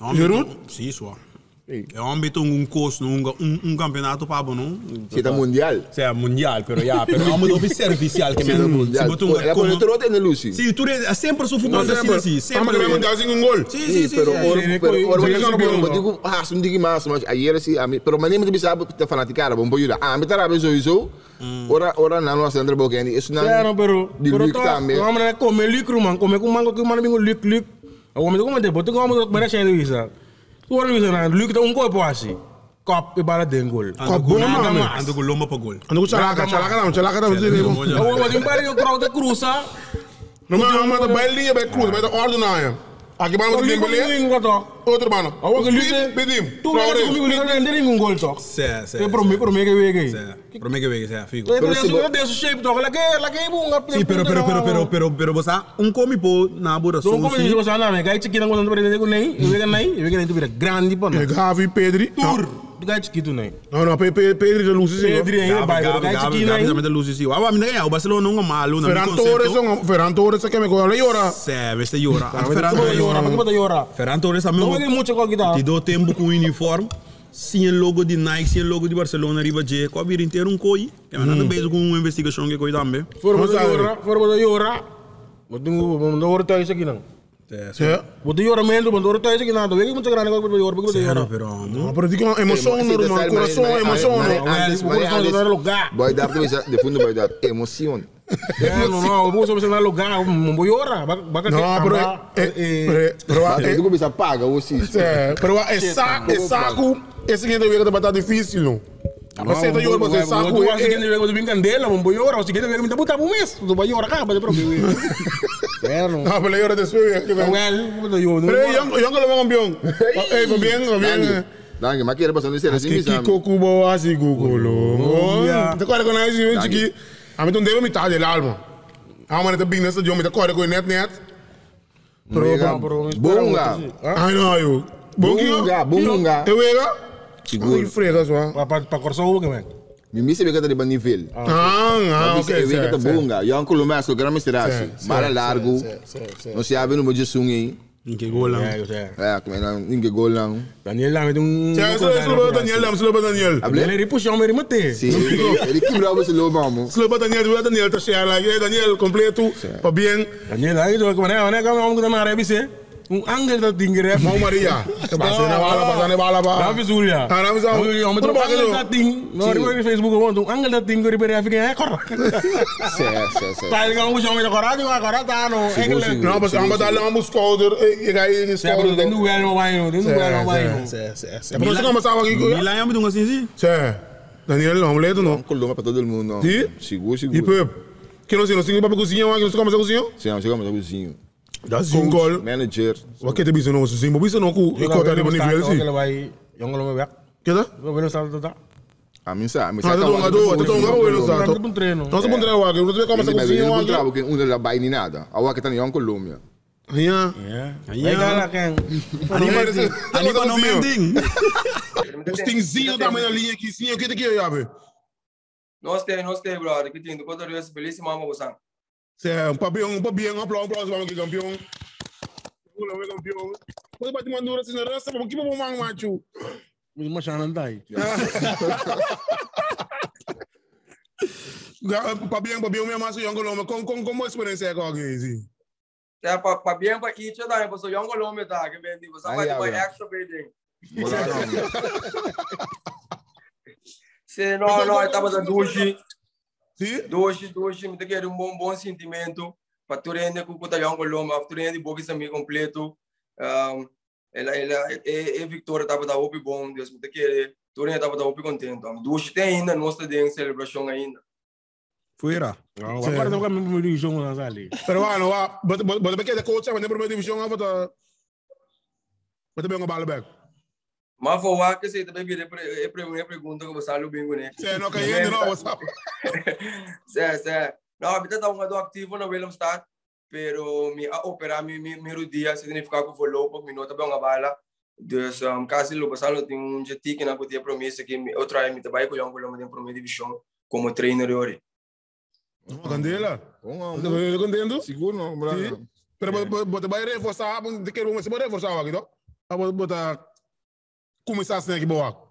ó. Gerard? Sim, isso, É um beto um curso, um um um campeonato para não? Você tá mundial. Sim, é mundial, pero já, pero é um hopi servicial que me mundial. se botou Ela pode trote no Lucy. Sim, tu é sempre sou futebol assim, assim, Vamos sempre. que mundial sem um gol. Sim, Sim, sim, sim. pero sim. ora, sim, pero sim, ora, sim, mas sim, eu sim, digo, ah, não digo mais, mas ayer assim, a mim, pero nem me bisabo te fanaticar, bom ajudar. Ah, me tará bem sowieso. Ora, ora não nós andar bokeni, isso não. Claro, pero de to, também. vamos comer lucro, man, comer com mango que mano bingo Luc Luc. O homem como de botar como para chegar de visa. Tu olha visa na Luc tá um corpo assim. Cop e bala de gol. Com a boa, mano. Ando com lomba para gol. Ando com chalaca, chalaca não, chalaca não. O homem de pare que o crowd cruza. Não, mas mas vai linha, vai cruz, vai ordenar. Aqui vamos O ter Luc que bingo to. Outro mano. O homem Luc. Pedim. Tu olha comigo Luc não tem um gol to. Sim, sim. É pro mim, pro mim que veio Sim. aqui. Para mim que veio, sim, fico. Então, isso é desse shape to. Lá que lá que bunga. Sim, pero pero pero pero pero pero você um come po na bora Então, sou como diz você, não, mas chiquinho não gosta de aprender com nem, eu vejo nem, eu vejo nem tu grande pô. Gavi, Pedri. Tur, tu gai chiquito nem. Não, não, Pedri de luz, sim. Pedri ainda vai, tu gai chiquinho Gabi nem. da luz sim. Ah, mas é o Barcelona não é malo, não é Ferran Torres, Ferran Torres, que me cola llora. Sim, veste llora. Ferran Torres llora, que Torres. botar llora? Ferran Torres também. Não vejo muito com guitarra. Te dou tempo com o uniforme. Sem logo de Nike, sem logo de Barcelona, riba J, com a vir inteiro um coi. É nada beijo com uma investigação que coi também. For Vamos botar lá, llora, for botar llora. Mas tu não vou isso aqui não. Sim. Bote oramento, bote ora thuis, que nada, weet je, moet je graag bote ora, bote Zero, ora. pero Não, pero digo emoção, Emo- normal, sim, coração, mas- mas- emoção, mas- não. Mas- Well, Antes, o mas coração antes- está no lugar. Boy dar de fundo boy dar emoção. É, não, não, o bolso está no lugar, um boi ora, baca Não, pero é, é, pero é, tu começa a pagar o sistema. é, pero é saco, é saco, esse que ainda vai estar difícil, não. Você está jogando, você saco, Tu acha que é, ele veio de candela, um boi ora, se ele veio de botar um mês, tu vai ora cá, para próprio. É, não. não, pero eu después, Well, bote yo, pero eu eu não levo campeão. Ei, vai bem, vai bem. Danke, mas quero passar nesse assim, Kiki sabe? Coco Boa, assim, Google. yeah. Te acorda com nós, gente, que a mim não deu metade do álbum. Ah, mas tá bem nessa jogo, me acorda com net net. Mega Bunga. Ai, não, eu. Bom que eu. Bunga, bunga. Eu era. Ai, Seguro. frega só. Para para cortar o que, man. Me missa bem que tá de nível. Ah, ah, Mas ok. eu vejo que tá certo, bunga. Eu anco lumas, eu quero misturar certo, assim. certo, Mara certo, largo. certo, certo, certo. Não se abre no meu sunga aí. Em que gol lá. É, eu sei. É, como é não, ninguém gol não. Daniel lá, me deu um... Certo, certo, Slobo Daniel, damos Slobo Daniel. Daniel, ele puxou, mas ele matei. Sim, ele quebrou esse lobo, mamo. Slobo Daniel, Slobo Daniel, tá cheio lá. Daniel, completo, para bem. Daniel, aí, tu, mana, mana, kami ngomong kita marah bisa. Um angel tak tinggi ref. Mão Maria. Passa na bala, passa na bala, Rafi. Surya. Ah, Rafi Surya. Om om Pero tu bakit angel tak tinggi. No, di Facebook mo tu angel tak tinggi ribe Rafi kaya ekor. Certo, certo, certo. Tal kang mo siya may ekor, di ba ekor ta no. Angel. siguro. Não, mas a batalha é uma scouter. E aí, Saya perlu scouter. tentu well mo bayo, tentu well mo bayo. Mas você começava aqui. Milan é muito assim. Cê, Daniel, não, moleque, não. Um coloma para todo mundo. não. Sim? Seguro, E seguro. Pep, que não sei, não sei para cozinhar, não sei como cozinhar? Sim, chegamos ao vizinho. Dá cinco gol. Manager. O que te bisa não, sim, bisa não ku ikut dari nível Oke sih. lah bayi. Yang kalau mau back. Kita? Gue belum start tak. A mim sabe, mas Ah, tu não, tu, tu não, não, não, Start não. pun treino. Não se pode entrar aqui, não sei como Mas essa cozinha não aqui. trabalho que um não vai nem nada. A hora que tá em Colômbia. Iya. Aí galera kang. Aniba no mending. Os tingzinho também na linha aqui, sim, o que te quer, Yabe? Nós temos, nós temos, brother. Que tem do conta de feliz mama você. Um papião, um papião, um aplauso, um aplauso, vamos aqui, campeão. Pula, meu campeão. Você vai te mandar assim na raça, vamos aqui para o mang macho. Mas macam mana tai. Papião, papião, minha massa, yang coloma, com com como experiência é com sim. É para para para isso daí, você um nome tá, que bem, você vai ter mais extra bem. Se não, não, estava da duche, Duche, duche, me tem um bom bom sentimento. Para tu rende com o talhão coloma, para tu rende boca sem completo. Um, ela ela é é Victoria estava da op bom, Deus me tem que tu rende estava da op contento. Duche tem ainda, nós temos celebração ainda. Fuera. Agora tu kan mau di show na sali. Pero ano, but but but porque the coach sa primeira divisão ava ta But bem ngabala back. Mas foi lá que você também vira é primeira pergunta que você sabe bem, né? Cê no kaya no what's up. Sim, sim. Não, a vida está um ativo no Willemstad, pero me operar mi mi mi dia significa que vou logo me nota bem uma bala. Dus um, caso lo passado tem um jeito que não podia promessa que me outra aí me trabalho com o Angola me tem primeira divisão como trainer hoje. Candela. Um, Tá vendo contento? Seguro não. Sim. Pero but but vai reforçar, de que vamos reforçar aqui, não? Ah, but começar assim aqui boa.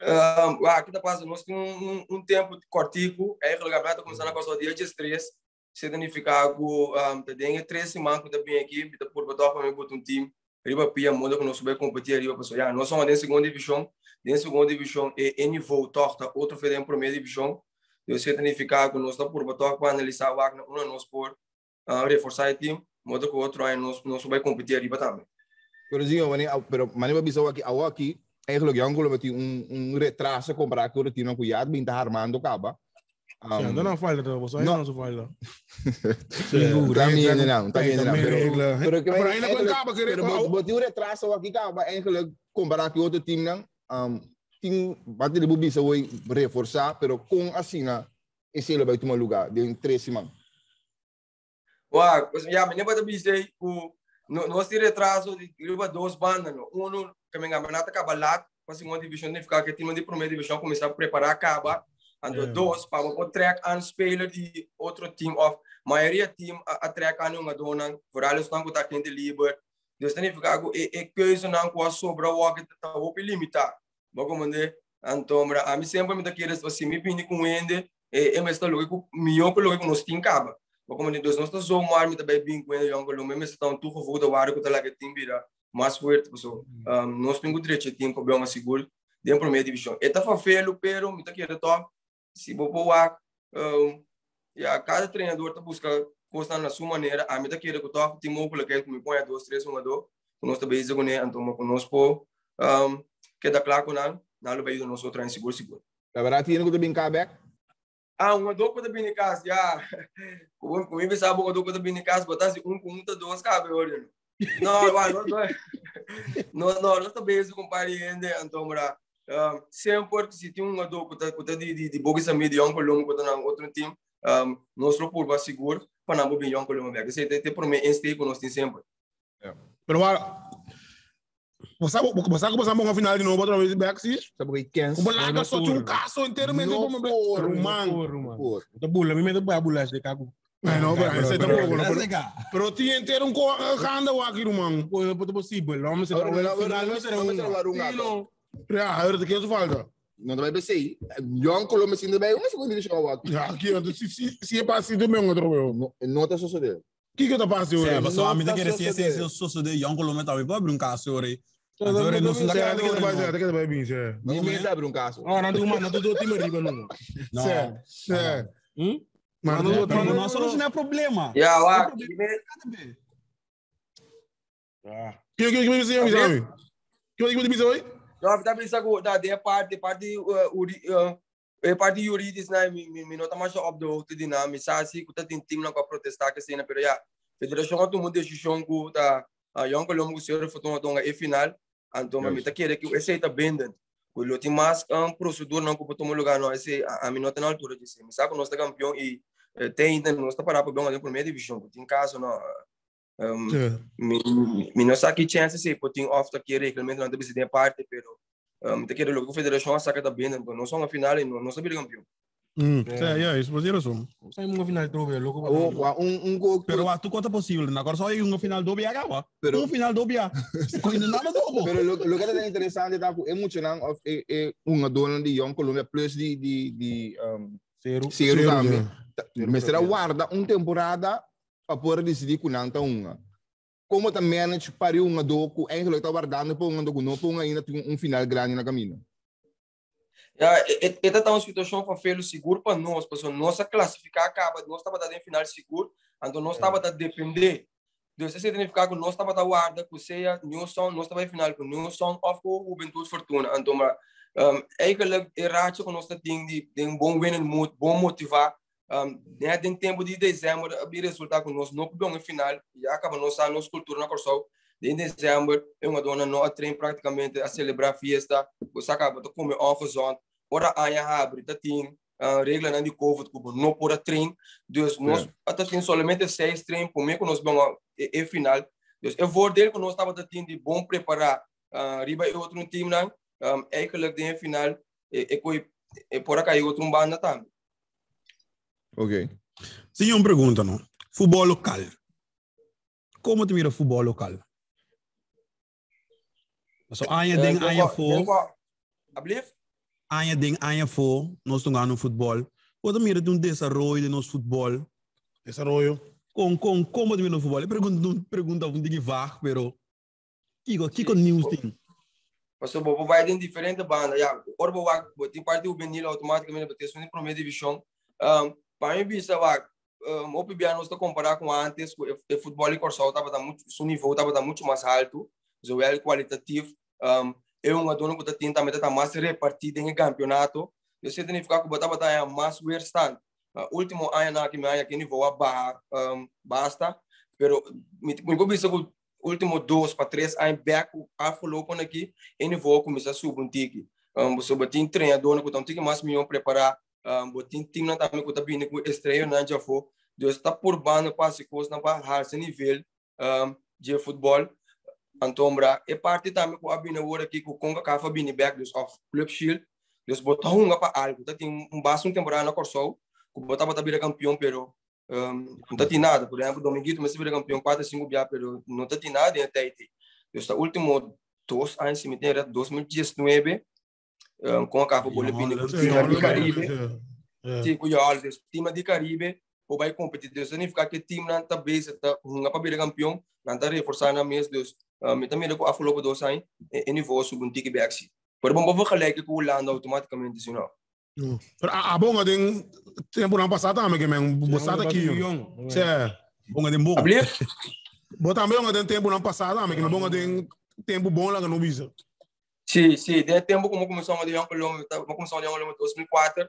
Um, aqui tá passando, nós temos um, um tempo cortico, aí o campeonato começando a passar o dia de estresse, significa que um, tem três semanas que tá bem aqui, tá por botar para mim botar um time, riba pia muda que nós subir competir riba pessoal, já, nós somos na segunda divisão, na segunda divisão é nível torta, outro foi em primeira divisão, isso significa que nós tá por botar para analisar o Wagner, um nós por uh, reforçar o time, muda que o outro nós nós subir competir riba também. Pero zinho, wanneer, pero wanneer we aqui, ao aqui, eigenlijk Colômbia tem um um retraso comparado com o time que já bem tá armando acaba. Sim, não falta, você não. não falta. Também não, também não. regla. Pero que Pero ainda quando acaba que Pero but yung retraso aqui acaba eigenlijk comparado com outro time não, um, tem bate de bubisa way reforçar, pero com assim na esse ele vai tomar lugar de três semanas. Uau, já, me lembro da bisei, o nós temos retraso de riba duas bandas, no. Um, que me campeonato acaba lá, para a segunda divisão, significa que time de primeira divisão começar a preparar acaba, and dois, para o track and speler de outro time of maioria time a, a track an uma dona, por ali estão com taquinho de liber, dus significa que é coisa não com a sobra o que está o limitar. Bago mande, antomra, a mim sempre me daqueles assim, me pini com ende, e é mesmo logo, melhor que logo nós tem caba. Mas como nós não estamos só mal, também bem com ele, Jongo Lume, mas estão tudo revolta, o área que está lá que tem vira mais forte, pessoal. Um, nós temos direito para uma seguro dentro da primeira divisão. Eta fa feio, pero me tá querendo top. Se vou um, e a cada treinador tá busca coisa na sua maneira, a me tá querendo que top, tem muito que me põe dois, três, um a dois. Nós também isso com ele, então conosco que dá claro com nós, nós vai do nosso treino seguro seguro. Na verdade, tinha que bem back. Ah, uma quando bem em casa, já. Como como pensava uma dor quando bem em casa, botasse um com um, tá dois cabe olhando. Não, vai, não, não, não, nós também isso compreende, então, mora. Um, sempre se tem um ador que está de de de boga sami de um colombo que está na outro time, um, nós procuramos seguro para não beber um colombo bem. Isso é por mim este que nós temos sempre. Pero agora, você você começar uma final de novo outra vez back sim? Sabe que quem? Como lá só tinha um caso inteiramente como rumang. Então bula, me meto para bula de cago. Não, pero esse tampoco, pero pero tinha inteiro um canda o aqui rumang. Pô, é possível. Vamos a final. Ja, hör det kan inte falta. Não vai ser. João Colombo assim também, mas quando ele chegou. Ja, aqui, se se se é passivo mesmo outro eu. Não tá só dele. Que que tá passivo? É, mas só a mim tá querer ser ser só de João Colombo tá vai abrir um caso ore. Agora não se dá cara que vai ser, que vai vir, é. Não me abre um caso. Ah, não tu mano, tu do time riba não. Não. É. Hum? Mas Não, não não, não solucionar problema. Já, lá, Que que que me diz aí, sabe? Que que me diz aí? Não, tá pensando da de parte parte uri é parte jurídica né me me não tá mais op de hoogte de na me sabe que tá tem time na com protestar que cena pero já federação tu mundo decisão que tá a Young Colombo que senhor foi tomar é final então me tá querer que esse tá bendendo o lo tem mais um procedura não que tomar lugar não esse a mim não tá na altura de me sabe que nós tá campeão e tem ainda nós tá parar para a primeira divisão tem caso não Um, mi não sabe que chance se pode off aqui regulamento não deve ser parte pero um, te quero logo a federação a saca também então não são a final e não não sabe campeão Hum, é, é, isso, você razão. Sai uma final trove, louco. Um um gol. Pero a tu conta possível, agora só aí uma final do BH, ó. Um final do BH. Ainda nada do Pero lo lo que é interessante tá emocionante of é é uma dona de Young Colombia plus de de de um Zero. zero também. Mas será guarda uma temporada para poder decidir com nanta uma. Como também a gente pariu uma do que eigenlijk está guardando para uma do que não para ainda tem um final grande na caminho. Ja, esta tá uma situação para fazer seguro para nós, pessoal. Nossa classificar acaba, nós estava dando final seguro, então nós estava a depender. Então, isso significa que nós estava a guarda, que seja Newson, nós estava em final com Newson ou com Juventude Fortuna. Então, um, eigenlijk é que nós temos de, de um bom winning mood, bom motivar. Um, né, em tempo de dezembro, o resultado que nós não podemos em final, já acaba nossa nossa cultura na Corsol. Em dezembro, é uma dona não treina praticamente a celebrar a festa, você acaba de comer off-zone, ora aia abre, tá tem uh, regra na de COVID, como não pode trein, dus nós até tem somente seis trein, por mim que nós vamos é final, dus é voor dele que nós estava tendo de bom preparar, uh, riba é outro time não, um, é que ele tem final, é que é por acá é outro banda também. Ok. Sim, uma pergunta, não? Futebol local. Como te mira futebol local? So, anja ding, anja voor. Alsjeblieft? Anja ding, anja voor. Nós estamos no futebol. Como mira um desenvolvimento de nosso futebol? Desarrollo. Com, com, como mira no futebol? Eu pergunto, pergunta um ding vago, pero... Kiko, Kiko news ting. Mas o Bobo vai em diferente banda, já. Ora, Bobo, tem parte do Benil automaticamente, vai ter sua primeira divisão. Para mim, vista, vai, um, o PBA não está comparar com antes, o, o futebol em Corsol estava muito, seu nível estava muito mais alto, o é qualitativo. Um, é uma dona que está tentando estar mais repartida em campeonato. Eu sei significa que o Bataba está mais verstand. Uh, último ano na que me aqui nível a um, basta, pero me me começa com último dois para três anos back a falou com aqui e nível começa a subir um tique. Um, você batem treinador que então tem mais melhor preparar um, botin tim na também que tá vindo com estreia na já foi Deus está por banda para se coisa na esse nível um, de futebol então bra é parte também com a bina hora aqui com conga cafa bini back dos of club shield Deus botar um para algo. Tá tem um baixo temporada na Corsol que botar para virar campeão pero um, não tá tem nada. Por exemplo Dominguito mas vira campeão 4 5 já pero não tá tem nada até aí está último dois anos se meter 2019 um, com a capa bola bini com o time de Caribe. Tipo eu olho time de Caribe ou vai competir. Deus significa que o time não está base, está runga para virar campeão, não está reforçando a mês, Deus. Me também com a follow do sai, e nível sub um tique back Pero bom, vou gelijk com o Holanda automaticamente, não. Pero a, bonga den tempo não passado também que men bosata aqui. Se bonga den bonga. Bota também bonga den tempo não passado também que men bonga den tempo bom lá que não visa. Sim, sim, de tempo como começou a de Colômbia, começou a de Colômbia 2004, uh,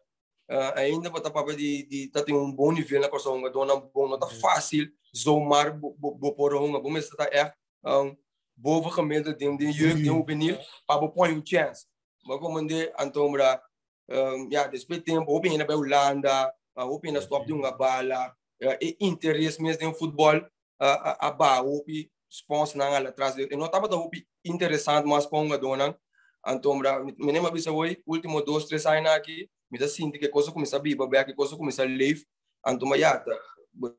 ainda bota para de de tá tem um bom nível na coisa uma dona bom não tá fácil zomar bo bo por uma bom mas tá é um boven gemiddelde de de jeugd de juvenil para pôr um chance. Mas como de antombra um, ja depois tempo opin na Holanda opin na stop de uma bala e interesse mesmo em futebol a a ba opi sponsor na ala atrás e não tava da opi interessante mas com uma dona antombra me nem avisa hoje último dois três anos aqui me dá sinto que coisa começa a biba que coisa começa a live antombra já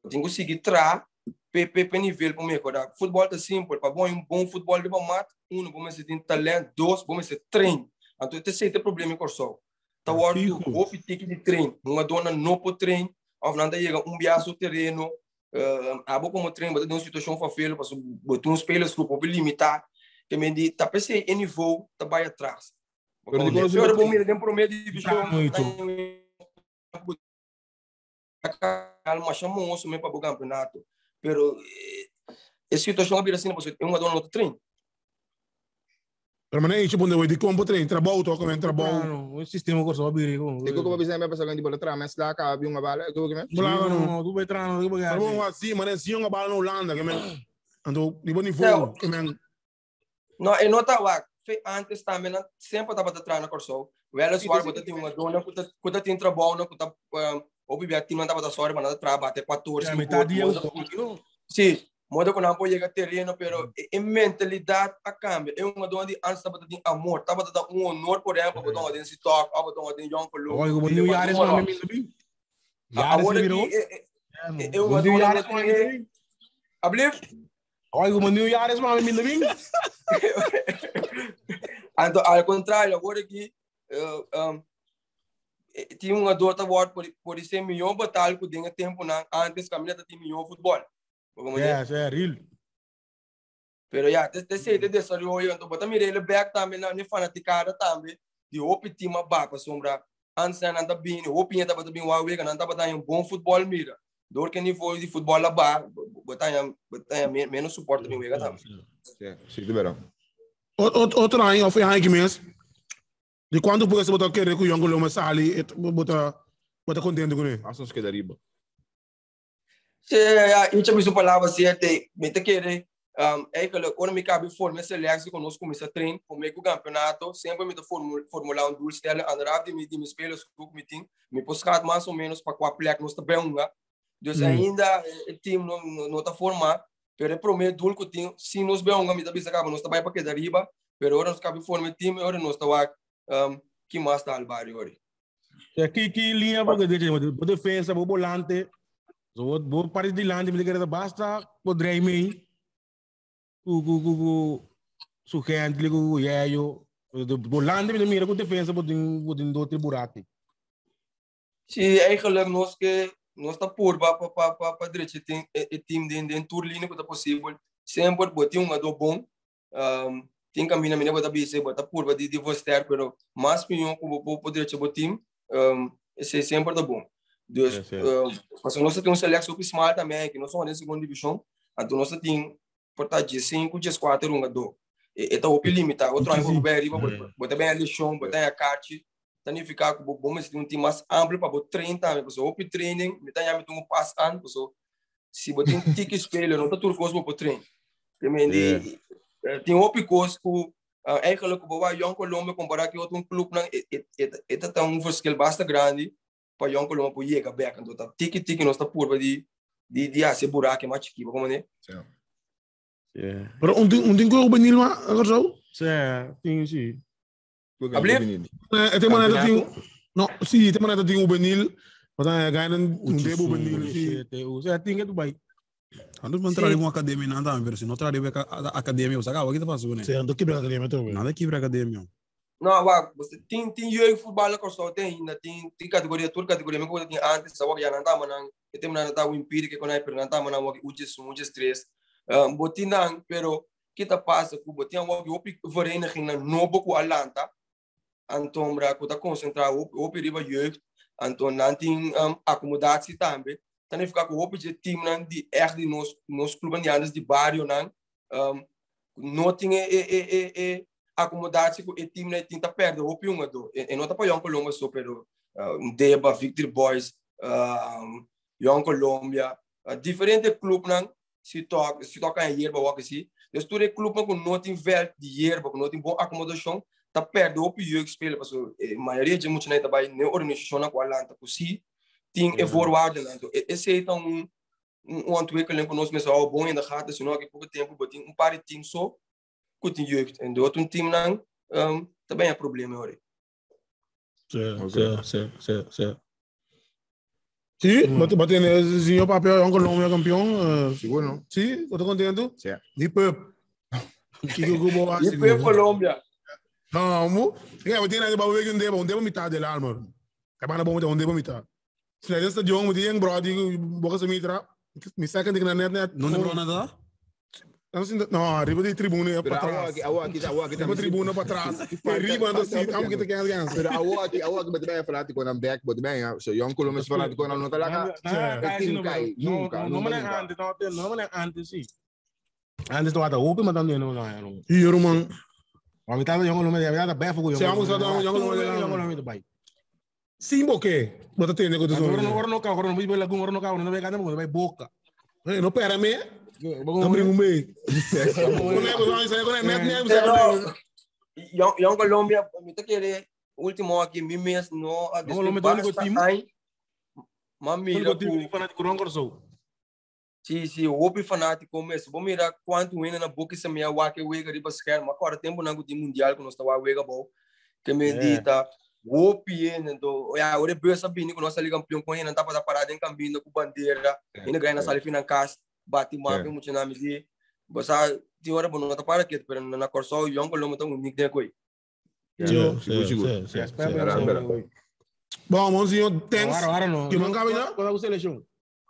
tenho que seguir tra PP nível para mim agora futebol tá simples para bom bom futebol de bom mat um bom se tem talento dois bom se treino então esse sei tem problema em corso tá o ordo o pitique de treino uma dona não pode treino não chega um biaço terreno uh, abo como treino mas tem uma situação fácil para botar uns pelos que pode limitar que me diz tá pensei em nível tá vai atrás Agora bom me tem prometo divisão calma chamou osso mesmo para o campeonato pero a situação é assim você é uma dona no treino Pero mana tipo onde de compo treino trabalho to como trabalho o sistema corso abrir com Iko ko bisa me pasa kan di bola tra mes la ka bi nga bala ko que me? Bulava no não tu vai trano tu vai Pero bom assim mana se uma bala na Holanda que men ando de bom nível que men. Não eu não tava antes também sempre tava atrás na corso. Vela suar botar tem uma dona que tá tem trabalho não que tá a time andava da sorte, mas trabalha até 14. É, metade eu. Sim, moda que não pode chegar terreno, pero a mentalidade a cambia. É uma dona de antes estava dando amor, estava dando um honor, por exemplo, para dona de se toque, para dona de John Colu. Olha, o New Yaris não me lembro. Agora que é uma dona de Ablir? Olha, o New Yaris não me lembro. Ao contrário, agora que tinha uma dota word por por ser milhão batalha que tinha tempo na antes caminhada tinha milhão futebol é é real pero ya te te sei de desarrollo então bota mire ele back também na ne fanaticada também de opi time ba para sombra antes não anda bem opi ainda bota bem wega não anda bota um bom futebol mira dor que nível de futebol lá ba bota bota menos suporte bem wega também sim de verão outro ano foi aí que mesmo de quando porque você botou querer que o Yongo Loma sali e bota bota contente com ele? Asos que deriva. Se eu tinha visto palavra certa, me te querer. Um, é que quando me cabe forma esse leque conosco começa a treinar comigo o campeonato sempre me formular um dulce dela andar de me de me espelhos que me tem me buscar mais ou menos para qual placa nós também um Deus ainda o time não não está formado pero prometo dulce que tem se nós bem um me tá bisa nós também para que deriva pero ora nós cabe forma time ora nós está um, que mais está Alvaro hoje. Aqui que linha porque deixa o defesa o volante so o parte de lante me quer basta o dreaming o o o su gente o yayo o volante me mira com defesa por din por din do triburati. Sim, eigenlijk nós que nós está por para para para para direita tem o time de de turlina que está possível sempre botar um do bom tem caminho mina bota bise bota curva de de vostar pero mais pinho como vou poder te botim um, esse sempre tá bom Deus mas nós temos um seleção que smart também que nós somos na segunda divisão então nós temos portar de 5 de 4 um do e tá o limita outro ano vou ver bota bem a lição bota a carte ficar com bom mas tem um time mais amplo para botar 30 mas o op training me tá me um pass an so se botar um tique espelho não tá tudo coisa para treino que me tem outro coisa que eigenlijk bij Jong Colombo comparar que outro clube não é é um verschil bastante grande para Jong Colombo para chegar back então tá tiki tiki nós tá por de de de assegurar que mais aqui como né Pero un ding un ding ko benil ma agora só Sim, sim, sim. Ablir? é tem maneira tem não sim tem maneira tem o benil mas é ganhando um debo benil sim Você tem que Dubai. Quando man trabalha em uma academia, não dá versi, não em academia, você acaba, o que tá fazendo, né? Sim, ando quebra academia também. Nada quebra academia. Não, wag, você tem tem jeugd voetballen kosto tem ainda tem tem categoria tour categoria me coisa tem antes sa wag ya nanta manang ete manang nanta o impede que quando é per nanta manang wag ujes um ujes três um, botinang pero kita passa ku botinang wag opi vereniging na nobo ku alanta anton bra ku ta concentrar op opi riba jeugd anton nanting um, acomodatie também dan ficar com opi de team nan di echt di nos nos de andes di barrio nan um, noting e e e e acomodatie com o time né tinta perder o piunga do e não tá para Young Colômbia só pero um Deba Victor Boys um, Young Colômbia uh, diferente clube não se toca se toca em Yerba ou assim. Dus tudo é clube com não tem vel de Yerba com não tem boa acomodação tá perde o pior que spelen parce que a maioria de muitos né também nem organização na qual lá tá possível tem é forward né então esse é um um ontwikkeling van ons met z'n bom in de gaten, ik ook het tempo beting een paar teams zo goed in jeugd. En door een team lang, um, também há problema, hoor. Sim, sim, sim, sim, sim. Sí, mas mas tem esse o papel Young Colômbia campeão. Uh, Seguro, não? sí, tô contento. Sim. De pep. Eu vou E foi Colômbia. Não, mu. É, eu tenho que um deba, um deba metade dele, mano. É para um deba metade. Se não é esse jogo, me tem bro, digo, boca se me tra. Me saca de que na net net. Não lembrou nada? Não, sim, não, arriba de tribuna é Pero para awa trás. aqui, awa aqui, awa aqui. Arriba tribuna para trás. Arriba do seat, amo que te quer ganhar. Pero awa aqui, awa aqui, bem fanático quando back, but bem, so young Columbus fanático quando não tá lá. team cai, nunca, Não, nunca, não, nunca. antes, não, não, não, antes, sim. Antes tu ada open, mas também não, não, não. Hier, man. A mitad de Young Colômbia, a mitad bem fogo. Se vamos a dar um Young Colômbia, Young Colômbia do país. Sim, boque. Bota tem nego do Agora não, zone. agora não, agora não, agora não, agora não, agora não, vai cada um, vai boca. Eh, Não pera me. Abrir um meio. Vamos Quando é que sair? Quando é net, net, Pero, Young, Young Colômbia, me tá querendo, último aqui, me mesmo, não, a único time. Mas mira, Mira, time fanático não corso. sim, sim, o opi fanático mesmo, vamos mirar quanto win na boca se me wake wega riba sequer, mas agora tempo na mundial que nós está wega bom, que me dita, o né, do, ya, ore besa bini que nós ali campeão com ele, não tá para parada em caminho com bandeira, ainda ganha na sala final casa, bate mal, tem muito nome de, você tem hora bom, não tá para que, pero na corso Young Colômbia tá um nick de coi. Bom, thanks. Agora não. Que não cabe, não? Qual é a seleção?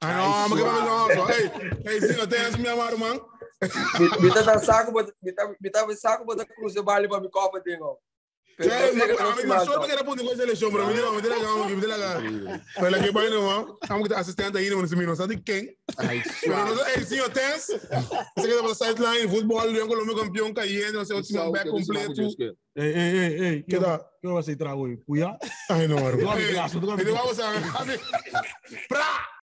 Ah, não, mas que vai não. Ei, ei, sim, thanks, me amaram, man. Bita tá saco, bota, bita, bita saco, bota cruz de baile para me copa tem, ó. Pero É, não chega no mas final, só então. porque era ponto de coisa eleição, bro. Me dá, me dá legal, me dá legal. Mas aqui vai não, vamos que tá assistente aí, não se sabe quem. Ai, Pero suave. não, ei, sim, thanks. Você quer para sideline, futebol, Leão Colômbia campeão caindo, não sei o time back completo. Ei, ei, ei, ei. Que dá? Que vai ser trago aí? Cuia? Ai, não, mano. Não, Ei, graças, não, me dá, vamos a Pra!